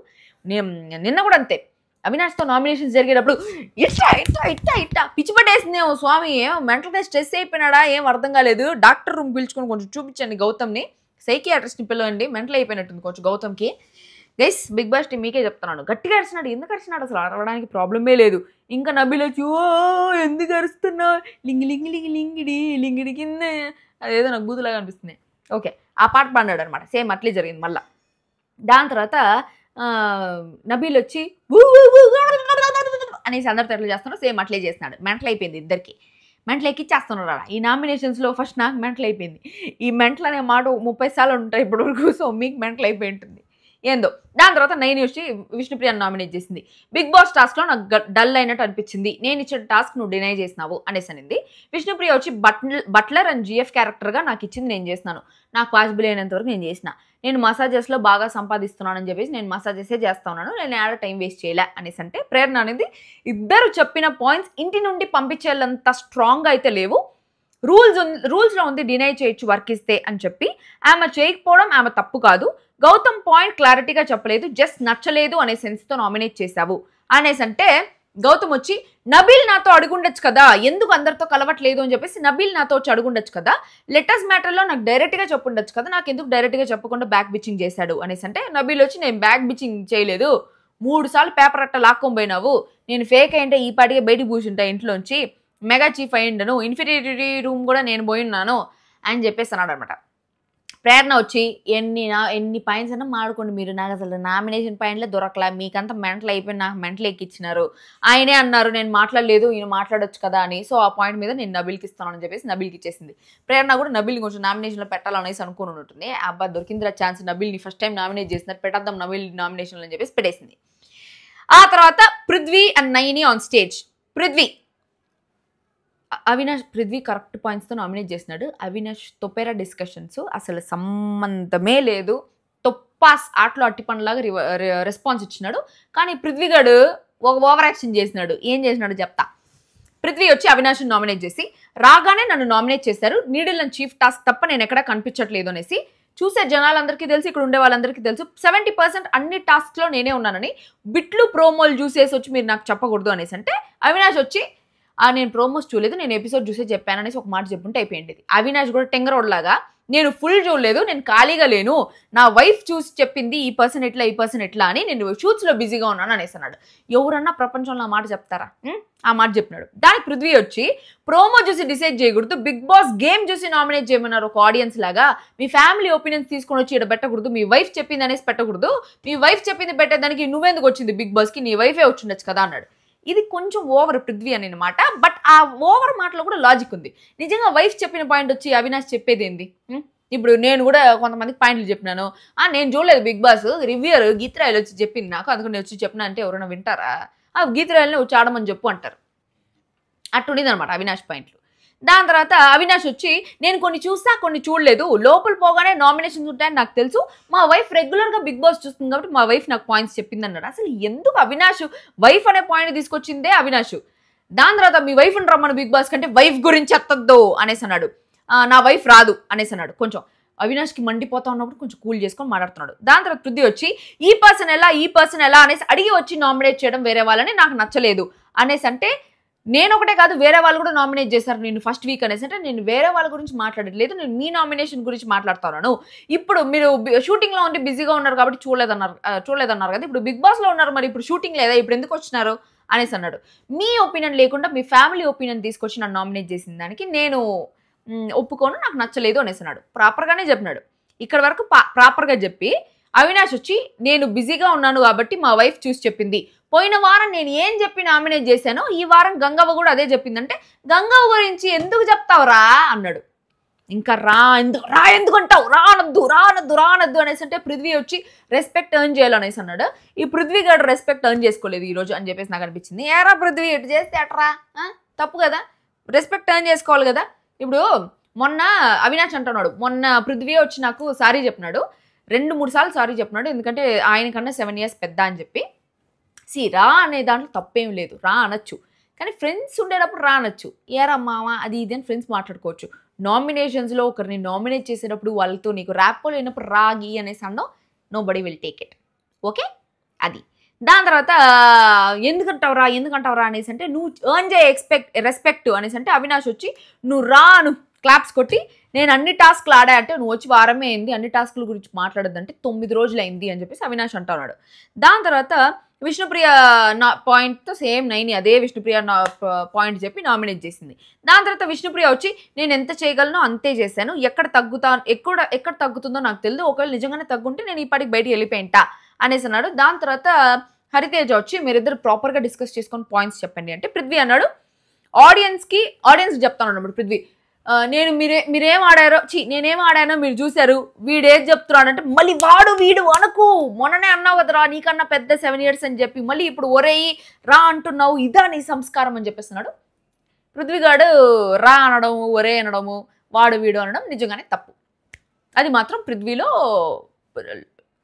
నేను నిన్న కూడా అంతే. అవినాష్తో నామినేషన్స్ జరిగేటప్పుడు ఇట్టా ఇట్టా ఇట్టా ఇట్టా పిచ్చి పట్టేసిందేమో స్వామి ఏమో మెంటల్గా స్ట్రెస్ అయిపోయినాడా? ఏం అర్థం కాలేదు. డాక్టర్ రూమ్ పిలుచుకొని కొంచెం చూపించండి గౌతమ్ని. సైకియాట్రిస్ట్ని పిలవండి మెంటల్ అయిపోయినట్టుంది కొంచెం గౌతమ్కి. గైస్ బిగ్ బాస్ టీం మీకే చెప్తున్నాను గట్టిగా అరిచినాడు ఎందుకు అరిచినాడు అసలు అరవడానికి ప్రాబ్లమే లేదు ఇంకా నబిల్ వచ్చి ఓ ఎందుకు అరుస్తున్నావు లింగి లింగి లింగి లింగిడి లింగిడి కింద అదేదో నాకు బూతులాగా అనిపిస్తుంది ఓకే ఆ పాట పాడాడు అనమాట సేమ్ అట్లే జరిగింది మళ్ళా దాని తర్వాత నబీల్ వచ్చి అనేసి అందరితో ఎట్లా చేస్తున్నాడు సేమ్ అట్లే చేస్తున్నాడు మెంటల్ అయిపోయింది ఇద్దరికి మెంటల్ ఎక్కిచ్చేస్తున్నాడు అలా ఈ నామినేషన్స్లో ఫస్ట్ నాకు మెంటల్ అయిపోయింది ఈ మెంటల్ అనే మాట ముప్పై సార్లు ఉంటాయి ఇప్పటివరకు సో మీకు మెంటల్ అయిపోయి ఉంటుంది ఏందో. దాని తర్వాత నైన్ వచ్చి విష్ణుప్రియను నామినేట్ చేసింది. బిగ్ బాస్ టాస్క్లో నాకు డల్ అయినట్టు అనిపించింది. నేను ఇచ్చిన టాస్క్ నువ్వు డినై చేసినావు అనేసి అనింది. విష్ణుప్రియ వచ్చి బట్లర్ అండ్ జిఎఫ్ క్యారెక్టర్గా నాకు ఇచ్చింది నేను చేసినాను. నాకు పాసిబుల్ అయినంత వరకు నేను చేసిన. నేను మసాజెస్లో బాగా సంపాదిస్తున్నానని చెప్పేసి నేను మసాజెసే చేస్తా ఉన్నాను. నేను ఆడ టైం వేస్ట్ చేయలే అనేసి అంటే ప్రేరణ అనేది. ఇద్దరు చెప్పిన పాయింట్స్ ఇంటి నుండి పంపించేళ్ళంత స్ట్రాంగ్గా అయితే లేవు. రూల్స్ రూల్స్లో ఉంది డినై చేయొచ్చు వర్క్ ఇస్తే అని చెప్పి. ఆమె చేయకపోవడం ఆమె తప్పు కాదు. గౌతమ్ పాయింట్ క్లారిటీగా చెప్పలేదు జస్ట్ నచ్చలేదు అనే సెన్స్తో నామినేట్ చేశావు. అనేసి అంటే గౌతమ్ వచ్చి నబీల్ నాతో అడుగుండొచ్చు కదా ఎందుకు అందరితో కలవట్లేదు? అని చెప్పేసి నబీల్ నాతో వచ్చి అడుగుండొచ్చు కదా లెటర్స్ మ్యాటర్లో నాకు డైరెక్ట్గా చెప్పుండొచ్చు కదా నాకు ఎందుకు డైరెక్ట్గా చెప్పకుండా బ్యాక్ బిచ్చింగ్ చేశాడు? అనేసి అంటే నబీల్ వచ్చి నేను బ్యాక్ బిచ్చింగ్ చేయలేదు. మూడు సార్లు పేపర్ అట్ట లాక్కొని పోయినావు. నేను ఫేక్ అయింటే ఈ పాటిగా బయటికి ఉంటా ఇంట్లోంచి. మెగా చీఫ్ అయ్యిండను. ఇన్ఫినిటీ రూమ్ కూడా నేను పోయిన్నాను అని చెప్పేసి అన్నాడు అనమాట ప్రేరణ వచ్చి ఎన్ని ఎన్ని పాయింట్స్ అయినా మాడుకోండి మీరు. నాకు అసలు నామినేషన్ పాయింట్లే దొరకలా. మీకంతా మెంటల్ అయిపోయి నాకు మెంటల్ ఎక్కిచ్చినారు. ఆయనే అన్నారు నేను మాట్లాడలేదు ఈయన మాట్లాడొచ్చు కదా అని. సో ఆ పాయింట్ మీద నేను నబిల్కి ఇస్తానని చెప్పేసి నబిల్కి ఇచ్చేసింది. ప్రేరణ కూడా నబిల్ని కొంచెం నామినేషన్లో పెట్టాలనేసి అనుకుని ఉంటుంది. అబ్బా దొరికిందిరా ఛాన్స్. నబిల్ని ఫస్ట్ టైం నామినేట్ చేసినారు పెట్టద్దాం నబిల్ నామినేషన్లో అని చెప్పేసి పెట్టేసింది. ఆ తర్వాత Prithvi and Naini on stage Prithvi Avinash Prithvi correct పాయింట్స్తో nominate చేసినాడు అవినాష్ తొపేరా డిస్కషన్స్ అసలు సంబంధమే లేదు. తొప్పాస్ ఆటలో అట్టి పనులాగా రెస్పాన్స్ ఇచ్చినాడు. కానీ పృథ్వీగాడు ఒక ఓవర్ యాక్షన్ చేసినాడు. ఏం చేసినాడు చెప్తా. పృథ్వీ వచ్చి అవినాష్ని నామినేట్ చేసి రాగానే నన్ను నామినేట్ చేశారు. నీడిల్ అండ్ చీఫ్ టాస్క్ తప్ప నేను ఎక్కడా కనిపించట్లేదు అనేసి చూసే జనాలందరికీ తెలుసు ఇక్కడ ఉండే వాళ్ళందరికీ తెలుసు. సెవెంటీ పర్సెంట్ అన్ని టాస్క్లో నేనే ఉన్నానని బిట్లు ప్రోమోలు చూసేసి వచ్చి మీరు నాకు చెప్పకూడదు అనేసి అంటే అవినాష్ వచ్చి నేను ప్రోమోస్ చూడలేదు నేను ఎపిసోడ్ చూసే చెప్పాను అనేసి ఒక మాట చెప్పుంటే అయిపోయింది అవినాష్ కూడా టెంగరోడ్ లాగా నేను ఫుల్ చూడలేదు నేను ఖాళీగా లేను నా వైఫ్ చూసి చెప్పింది ఈ పర్సన్ ఎట్లా ఈ పర్సన్ ఎట్లా అని నేను షూట్స్లో బిజీగా ఉన్నాను అనేసి అన్నాడు. ఎవరన్నా ప్రపంచంలో ఆ మాట చెప్తారా? ఆ మాట చెప్పినాడు. దానికి పృథ్వీ వచ్చి ప్రోమో చూసి డిసైడ్ చేయకూడదు బిగ్ బాస్ గేమ్ చూసి నామినేట్ చేయమన్నారు ఒక ఆడియన్స్ లాగా మీ ఫ్యామిలీ ఒపీనియన్స్ తీసుకొని వచ్చి ఇక్కడ పెట్టకూడదు మీ వైఫ్ చెప్పింది అనేసి పెట్టకూడదు మీ వైఫ్ చెప్పింది పెట్టేదానికి నువ్వెందుకు వచ్చింది బిగ్ బాస్కి నీ వైఫే వచ్చిండొచ్చు కదా అన్నాడు. ఇది కొంచెం ఓవర్ పృథ్వీ అని అనమాట బట్ ఆ ఓవర్ మాటలో కూడా లాజిక్ ఉంది. నిజంగా వైఫ్ చెప్పిన పాయింట్ వచ్చి అవినాష్ చెప్పేది ఏంది? ఇప్పుడు నేను కూడా కొంతమందికి పాయింట్లు చెప్పినాను. ఆ నేను చూడలేదు బిగ్ బాస్ రివ్యూర్ గీతరాయలు వచ్చి చెప్పింది నాకు. అందుకని నేను వచ్చి చెప్పిన అంటే ఎవరైనా వింటారా? ఆ గీతరాయల్ని వచ్చి ఆడమని చెప్పు అంటారు. అట్టుండింది అనమాట అవినాష్ పాయింట్లు. దాని తర్వాత అవినాష్ వచ్చి నేను కొన్ని చూస్తా కొన్ని చూడలేదు. లోపల పోగానే నామినేషన్స్ ఉంటాయని నాకు తెలుసు. మా వైఫ్ రెగ్యులర్గా బిగ్ బాస్ చూస్తుంది కాబట్టి మా వైఫ్ నాకు పాయింట్స్ చెప్పింది అన్నాడు అసలు ఎందుకు అవినాష్ వైఫ్ అనే పాయింట్ తీసుకొచ్చిందే అవినాష్? దాని తర్వాత మీ వైఫ్ రమ్మను బిగ్ బాస్ కంటే వైఫ్ గురించి ఎత్తద్దు అనేసి అన్నాడు. నా వైఫ్ రాదు అనేసి అన్నాడు. కొంచెం అవినాష్కి మండిపోతా ఉన్నప్పుడు కొంచెం కూల్ చేసుకొని మాట్లాడుతున్నాడు. దాని తర్వాత పృథ్వీ వచ్చి ఈ పర్సన్ ఎలా ఈ పర్సన్ ఎలా? అనేసి అడిగి వచ్చి నామినేట్ చేయడం వేరే వాళ్ళని నాకు నచ్చలేదు అనేసి అంటే నేను ఒకటే కాదు వేరే వాళ్ళు కూడా నామినేట్ చేశారు. నేను ఫస్ట్ వీక్ అనేసి అంటే నేను వేరే వాళ్ళ గురించి మాట్లాడట్లేదు. నేను మీ నామినేషన్ గురించి మాట్లాడుతున్నాను. ఇప్పుడు మీరు షూటింగ్లో ఉండి బిజీగా ఉన్నారు కాబట్టి చూడలేదన్నారు చూడలేదన్నారు కదా. ఇప్పుడు బిగ్ బాస్లో ఉన్నారు మరి ఇప్పుడు షూటింగ్ లేదా? ఇప్పుడు ఎందుకు వచ్చినారు? అనేసి అన్నాడు. మీ ఒపీనియన్ లేకుండా మీ ఫ్యామిలీ ఒపీనియన్ తీసుకొచ్చి నన్ను నామినేట్ చేసిన దానికి నేను ఒప్పుకోను నాకు నచ్చలేదు అనేసి అన్నాడు. ప్రాపర్గానే చెప్పినాడు. ఇక్కడ వరకు పా- ప్రాపర్గా చెప్పి అవినాష్ వచ్చి నేను బిజీగా ఉన్నాను కాబట్టి మా వైఫ్ చూసి చెప్పింది. పోయిన వారం నేను ఏం చెప్పి నామినేట్ చేశానో ఈ వారం గంగవ్వ కూడా అదే చెప్పిందంటే గంగవ్వ గురించి ఎందుకు చెప్తావురా? అన్నాడు. ఇంకా రా ఎందుకు రా ఎందుకు అంటావు అనొద్దు రా అనొద్దు అనేసి అంటే పృథ్వీ వచ్చి రెస్పెక్ట్ ఎర్న్ చేయాలనేసి అన్నాడు. ఈ పృథ్వీ గారు రెస్పెక్ట్ ఎర్న్ చేసుకోలేదు ఈరోజు అని చెప్పేసి నాకు అనిపించింది. ఏరా పృథ్వీ ఇటు చేస్తే అట్రా తప్పు కదా? రెస్పెక్ట్ ఎర్న్ చేసుకోవాలి కదా? ఇప్పుడు మొన్న అవినాష్ అంటున్నాడు. మొన్న పృథ్వీ వచ్చి నాకు సారీ చెప్పినాడు. రెండు మూడు సార్లు సారీ చెప్పినాడు. ఎందుకంటే ఆయన కన్నా సెవెన్ ఇయర్స్ పెద్ద అని చెప్పి. సి రా అనే దాంట్లో తప్పేం లేదు. రా అనొచ్చు. కానీ ఫ్రెండ్స్ ఉండేటప్పుడు రా అనొచ్చు. ఏరా మామ అది ఇది అని ఫ్రెండ్స్ మాట్లాడుకోవచ్చు. నామినేషన్స్లో ఒకరిని నామినేట్ చేసేటప్పుడు వాళ్ళతో నీకు ర్యాపో లేనప్పుడు రాగి అనేసి అన్నావు nobody will take it okay అది. దాని తర్వాత ఎందుకంటావురా ఎందుకంటావురా అనేసి అంటే నువ్వు ఎర్న్ చే ఎక్స్పెక్ట్ రెస్పెక్ట్ అనేసి అంటే అవినాష్ వచ్చి నువ్వు రా నువ్వు క్లాప్స్ కొట్టి నేను అన్ని టాస్క్లు ఆడా అంటే నువ్వు వచ్చి వారమే అయింది అన్ని టాస్క్ల గురించి మాట్లాడద్దంటే తొమ్మిది రోజులు అయింది అని చెప్పేసి అవినాష్ అంటున్నాడు. దాని తర్వాత విష్ణుప్రియ నా పాయింట్తో సేమ్ నైన్ అదే విష్ణుప్రియ నా పాయింట్ చెప్పి నామినేట్ చేసింది. దాని తర్వాత విష్ణుప్రియ వచ్చి నేను ఎంత చేయగలను అంతే చేశాను. ఎక్కడ తగ్గుతా ఎక్కడ ఎక్కడ తగ్గుతుందో నాకు తెలియదు ఒకవేళ నిజంగానే తగ్గుంటే నేను ఈ పాటికి బయటికి వెళ్ళిపోయింటా అనేసి అన్నాడు. దాని తర్వాత హరితేజ వచ్చి మీరిద్దరు ప్రాపర్గా డిస్కస్ చేసుకొని పాయింట్స్ చెప్పండి. అంటే పృథ్వీ అన్నాడు. ఆడియన్స్కి ఆడియన్స్ చెప్తాను అన్నమాట పృథ్వీ. నేను మీరే మీరేం ఆడారో చి నేనేం ఆడానో మీరు చూశారు. వీడేం చెప్తున్నాడు అంటే మళ్ళీ వాడు వీడు అనకు మొన్ననే అన్నావు కదరా నీకన్నా పెద్ద సెవెన్ ఇయర్స్ అని చెప్పి. మళ్ళీ ఇప్పుడు ఒరేయి రా అంటున్నావు. ఇదా నీ సంస్కారం అని చెప్పేస్తున్నాడు. పృథ్వీగాడు రా అనడము ఒరే అనడము వాడు వీడు అనడం నిజంగానే తప్పు. అది మాత్రం పృథ్వీలో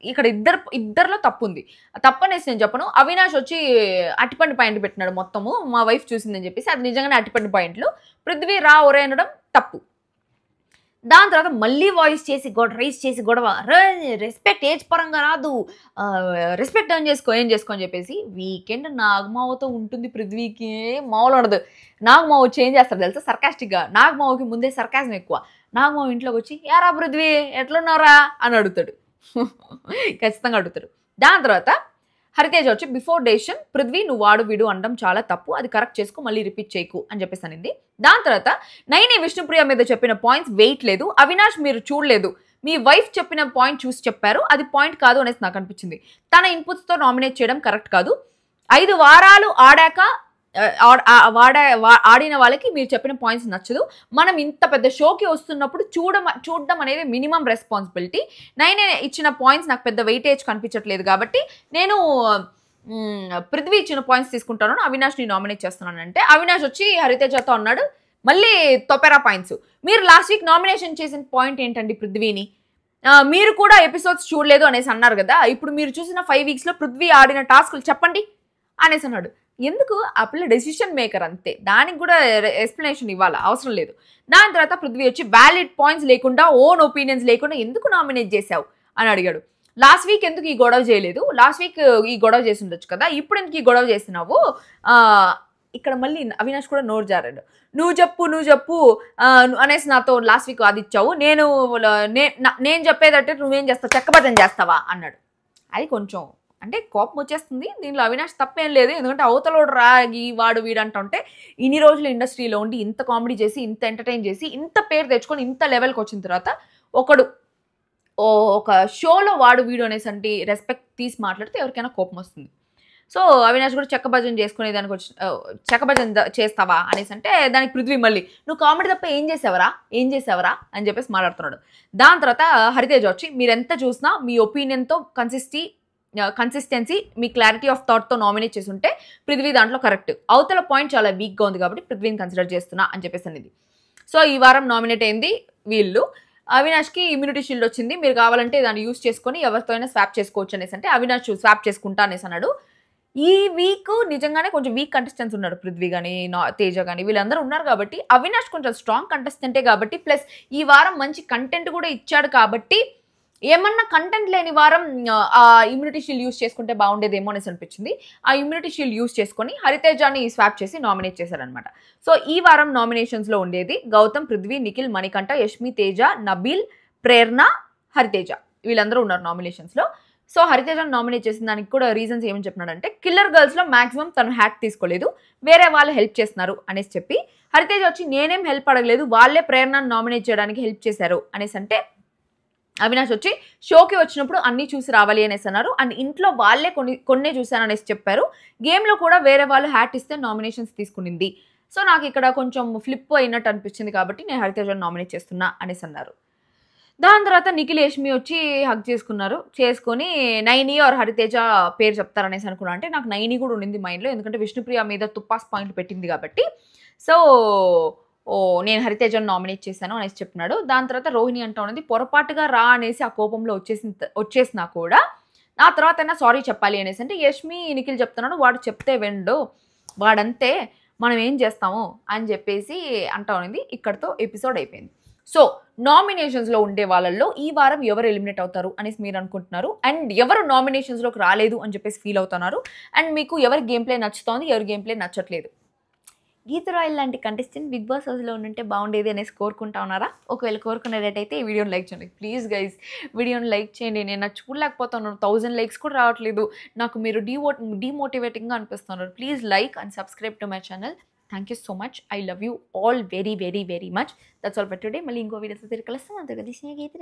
ఇక్కడ ఇద్దరు ఇద్దరిలో తప్పు ఉంది తప్పు అనేసి నేను చెప్పను. అవినాష్ వచ్చి అట్టిపండి పాయింట్ పెట్టినాడు మొత్తము. మా వైఫ్ చూసిందని చెప్పేసి అది నిజంగానే అట్టిపండి పాయింట్లు. పృథ్వీ రా ఒరే అనడం తప్పు. దాని తర్వాత మళ్ళీ వాయిస్ చేసి గొడవ రైస్ చేసి గొడవ. రెస్పెక్ట్ ఏజ్ పరంగా రాదు. రెస్పెక్ట్ ఏం చేసుకో ఏం చేసుకో అని చెప్పేసి వీకెండ్ నాగమావతో ఉంటుంది పృథ్వీకి మామూలు ఉండదు. నాగమావ చేంజ్ చేస్తారు తెలుసా? సర్కాస్టిక్గా నాగమావకి ముందే సర్కాజం ఎక్కువ. నాగమావ ఇంట్లోకి వచ్చి యారా పృథ్వీ ఎట్లున్నారా అని అడుగుతాడు. ఖచ్చితంగా అడుగుతాడు. దాని తర్వాత హరితేజ వచ్చి బిఫోర్ డేషన్ పృథ్వీ నువ్వు వాడు వీడు అనడం చాలా తప్పు. అది కరెక్ట్ చేసుకో మళ్ళీ రిపీట్ చేయకు అని చెప్పేసి అనింది. దాని తర్వాత నైని విష్ణుప్రియ మీద చెప్పిన పాయింట్స్ వెయిట్ లేదు. అవినాష్ మీరు చూడలేదు. మీ వైఫ్ చెప్పిన పాయింట్ చూసి చెప్పారు. అది పాయింట్ కాదు అనేసి నాకు అనిపించింది. తన ఇన్పుట్స్తో నామినేట్ చేయడం కరెక్ట్ కాదు. ఐదు వారాలు ఆడాక వాడే వా- ఆడిన వాళ్ళకి మీరు చెప్పిన పాయింట్స్ నచ్చదు. మనం ఇంత పెద్ద షోకి వస్తున్నప్పుడు చూడమ చూడడం అనేది మినిమం రెస్పాన్సిబిలిటీ. నైనే ఇచ్చిన పాయింట్స్ నాకు పెద్ద వెయిటేజ్ కనిపించట్లేదు కాబట్టి నేను పృథ్వీ ఇచ్చిన పాయింట్స్ తీసుకుంటాను అవినాష్ని నామినేట్ చేస్తున్నానంటే అవినాష్ వచ్చి హరితేజతో అన్నాడు మళ్ళీ తొపెరా పాయింట్స్. మీరు లాస్ట్ వీక్ నామినేషన్ చేసిన పాయింట్ ఏంటండి పృథ్వీని? మీరు కూడా ఎపిసోడ్స్ చూడలేదు అనేసి అన్నారు కదా ఇప్పుడు మీరు చూసిన ఫైవ్ వీక్స్లో పృథ్వీ ఆడిన టాస్క్లు చెప్పండి అనేసి అన్నాడు. ఎందుకు ఆ పిల్ల డెసిషన్ మేకర్ అంతే? దానికి కూడా ఎక్స్ప్లెనేషన్ ఇవ్వాలి? అవసరం లేదు. దాని తర్వాత పృథ్వీ వచ్చి వ్యాలిడ్ పాయింట్స్ లేకుండా ఓన్ ఒపీనియన్స్ లేకుండా ఎందుకు నామినేట్ చేశావు? అని అడిగాడు. లాస్ట్ వీక్ ఎందుకు ఈ గొడవ చేయలేదు? లాస్ట్ వీక్ uh, ఈ గొడవ చేసి ఉండొచ్చు కదా? ఇప్పుడు ఎందుకు ఈ గొడవ చేస్తున్నావు? ఇక్కడ మళ్ళీ అవినాష్ కూడా నోరు జారాడు. నువ్వు చెప్పు నువ్వు చెప్పు అనేసి నాతో లాస్ట్ వీక్ అది ఇచ్చావు. నేను నేను చెప్పేదంటే నువ్వేం చేస్తావు? చెక్కబద్దం చేస్తావా? అన్నాడు. అది కొంచెం అంటే కోపం వచ్చేస్తుంది. దీనిలో అవినాష్ తప్పేం లేదు. ఎందుకంటే అవతలోడు రాగి వాడు వీడు అంటుంటే ఇన్ని రోజులు ఇండస్ట్రీలో ఉండి ఇంత కామెడీ చేసి ఇంత ఎంటర్టైన్ చేసి ఇంత పేరు తెచ్చుకొని ఇంత లెవెల్కి వచ్చిన తర్వాత ఒకడు ఓ ఒక షోలో వాడు వీడు అనేసి అంటే రెస్పెక్ట్ తీసి మాట్లాడితే ఎవరికైనా కోపం వస్తుంది. సో అవినాష్ కూడా చెక్కభజన చేసుకునే దానికి వచ్చి చెక్క భజన చేస్తావా అనేసి అంటే దానికి పృథ్వీ మళ్ళీ నువ్వు కామెడీ తప్ప ఏం చేసావరా? ఏం చేసావరా? అని చెప్పేసి మాట్లాడుతున్నాడు. దాని తర్వాత హరితేజ్ వచ్చి మీరు ఎంత చూసినా మీ ఒపీనియన్తో కన్సిస్టీ కన్సిస్టెన్సీ మీ క్లారిటీ ఆఫ్ థాట్తో నామినేట్ చేసి ఉంటే పృథ్వీ దాంట్లో కరెక్ట్ అవతల పాయింట్ చాలా వీక్గా ఉంది కాబట్టి పృథ్వీని కన్సిడర్ చేస్తున్నా అని చెప్పేసి అనేది. సో ఈ వారం నామినేట్ అయింది వీళ్ళు. అవినాష్కి ఇమ్యూనిటీ షీల్డ్ వచ్చింది. మీరు కావాలంటే దాన్ని యూస్ చేసుకొని ఎవరితో అయినా స్వాప్ చేసుకోవచ్చు అనేసి అంటే అవినాష్ స్వాప్ చేసుకుంటా అనేసి అన్నాడు. ఈ వీక్ నిజంగానే కొంచెం వీక్ కంటెస్టెంట్స్ ఉన్నారు పృథ్వీ కానీ తేజ కానీ వీళ్ళందరూ ఉన్నారు కాబట్టి అవినాష్ కొంచెం స్ట్రాంగ్ కంటెస్టెంటే కాబట్టి ప్లస్ ఈ వారం మంచి కంటెంట్ కూడా ఇచ్చాడు కాబట్టి ఏమన్నా కంటెంట్ లేని వారం ఆ ఇమ్యూనిటీ షీల్డ్ యూస్ చేసుకుంటే బాగుండేదేమో అనేసి అనిపించింది. ఆ ఇమ్యూనిటీ షీల్డ్ యూస్ చేసుకొని హరితేజాని స్వాప్ చేసి నామినేట్ చేశారనమాట సో ఈ వారం నామినేషన్స్లో ఉండేది గౌతమ్ పృథ్వీ నిఖిల్ మణికంఠ యష్మి తేజ నబీల్ ప్రేరణ హరితేజ. వీళ్ళందరూ ఉన్నారు నామినేషన్స్లో సో హరితేజను నామినేట్ చేసిన దానికి కూడా రీజన్స్ ఏమని చెప్పినాడంటే కిల్లర్ గర్ల్స్లో మాక్సిమం తను హ్యాక్ తీసుకోలేదు. వేరే వాళ్ళు హెల్ప్ చేస్తున్నారు అనేసి చెప్పి హరితేజ వచ్చి నేనేం హెల్ప్ అడగలేదు వాళ్ళే ప్రేరణను నామినేట్ చేయడానికి హెల్ప్ చేశారు అనేసి అంటే అవినాష్ వచ్చి షోకి వచ్చినప్పుడు అన్నీ చూసి రావాలి అనేసి అన్నారు. అండ్ ఇంట్లో వాళ్ళే కొన్ని కొన్నే చూశాను అనేసి చెప్పారు. గేమ్లో కూడా వేరే వాళ్ళు హ్యాట్ ఇస్తే నామినేషన్స్ తీసుకునింది. సో నాకు ఇక్కడ కొంచెం ఫ్లిప్ అయినట్టు అనిపించింది కాబట్టి నేను హరితేజను నామినేట్ చేస్తున్నా అనేసి అన్నారు. దాని తర్వాత నిఖిల్ యష్మి వచ్చి హక్ చేసుకున్నారు. చేసుకొని నైని ఆర్ హరితేజ పేరు చెప్తారనేసి అనుకున్నా. అంటే నాకు నైని కూడా ఉండింది మైండ్లో ఎందుకంటే విష్ణుప్రియ మీద తుప్పాస్ పాయింట్ పెట్టింది కాబట్టి. సో ఓ నేను హరితేజను నామినేట్ చేశాను అనేసి చెప్తున్నాడు. దాని తర్వాత రోహిణి అంటూ ఉన్నది పొరపాటుగా రా అనేసి ఆ కోపంలో వచ్చేసిన వచ్చేసినా కూడా నా తర్వాత అయినా సారీ చెప్పాలి అనేసి. అంటే యష్మి నిఖిల్ చెప్తున్నాడు వాడు చెప్తే వెండు వాడంతే మనం ఏం చేస్తాము అని చెప్పేసి అంటా ఉన్నది ఇక్కడతో ఎపిసోడ్ అయిపోయింది. సో నామినేషన్స్లో ఉండే వాళ్ళల్లో ఈ వారం ఎవరు ఎలిమినేట్ అవుతారు అనేసి మీరు అనుకుంటున్నారు? అండ్ ఎవరు నామినేషన్స్లోకి రాలేదు అని చెప్పేసి ఫీల్ అవుతున్నారు? అండ్ మీకు ఎవరి గేమ్ ప్లే నచ్చుతోంది ఎవరి గేమ్ ప్లే నచ్చట్లేదు? గీత రాయల్ లాంటి కంటెస్టెంట్ బిగ్ బాస్ హౌస్లో ఉంటే బాగుండేది అనేసి కోరుకుంటా ఉన్నారా? ఒకవేళ కోరుకునేటట్టయితే ఈ వీడియోని లైక్ చేయండి. ప్లీజ్ గైస్ వీడియోని లైక్ చేయండి. నేను నాకు చూడలేకపోతున్నాను. థౌజండ్ లైక్స్ కూడా రావట్లేదు. నాకు మీరు డివో డిమోటివేటింగ్గా అనిపిస్తున్నారు. Please like and subscribe to my channel thank you so much I love you all very very very much that's all for today మళ్ళీ ఇంకో వీడియోతో తిరిగి కలుస్తాం. అంతగా దిశ గీత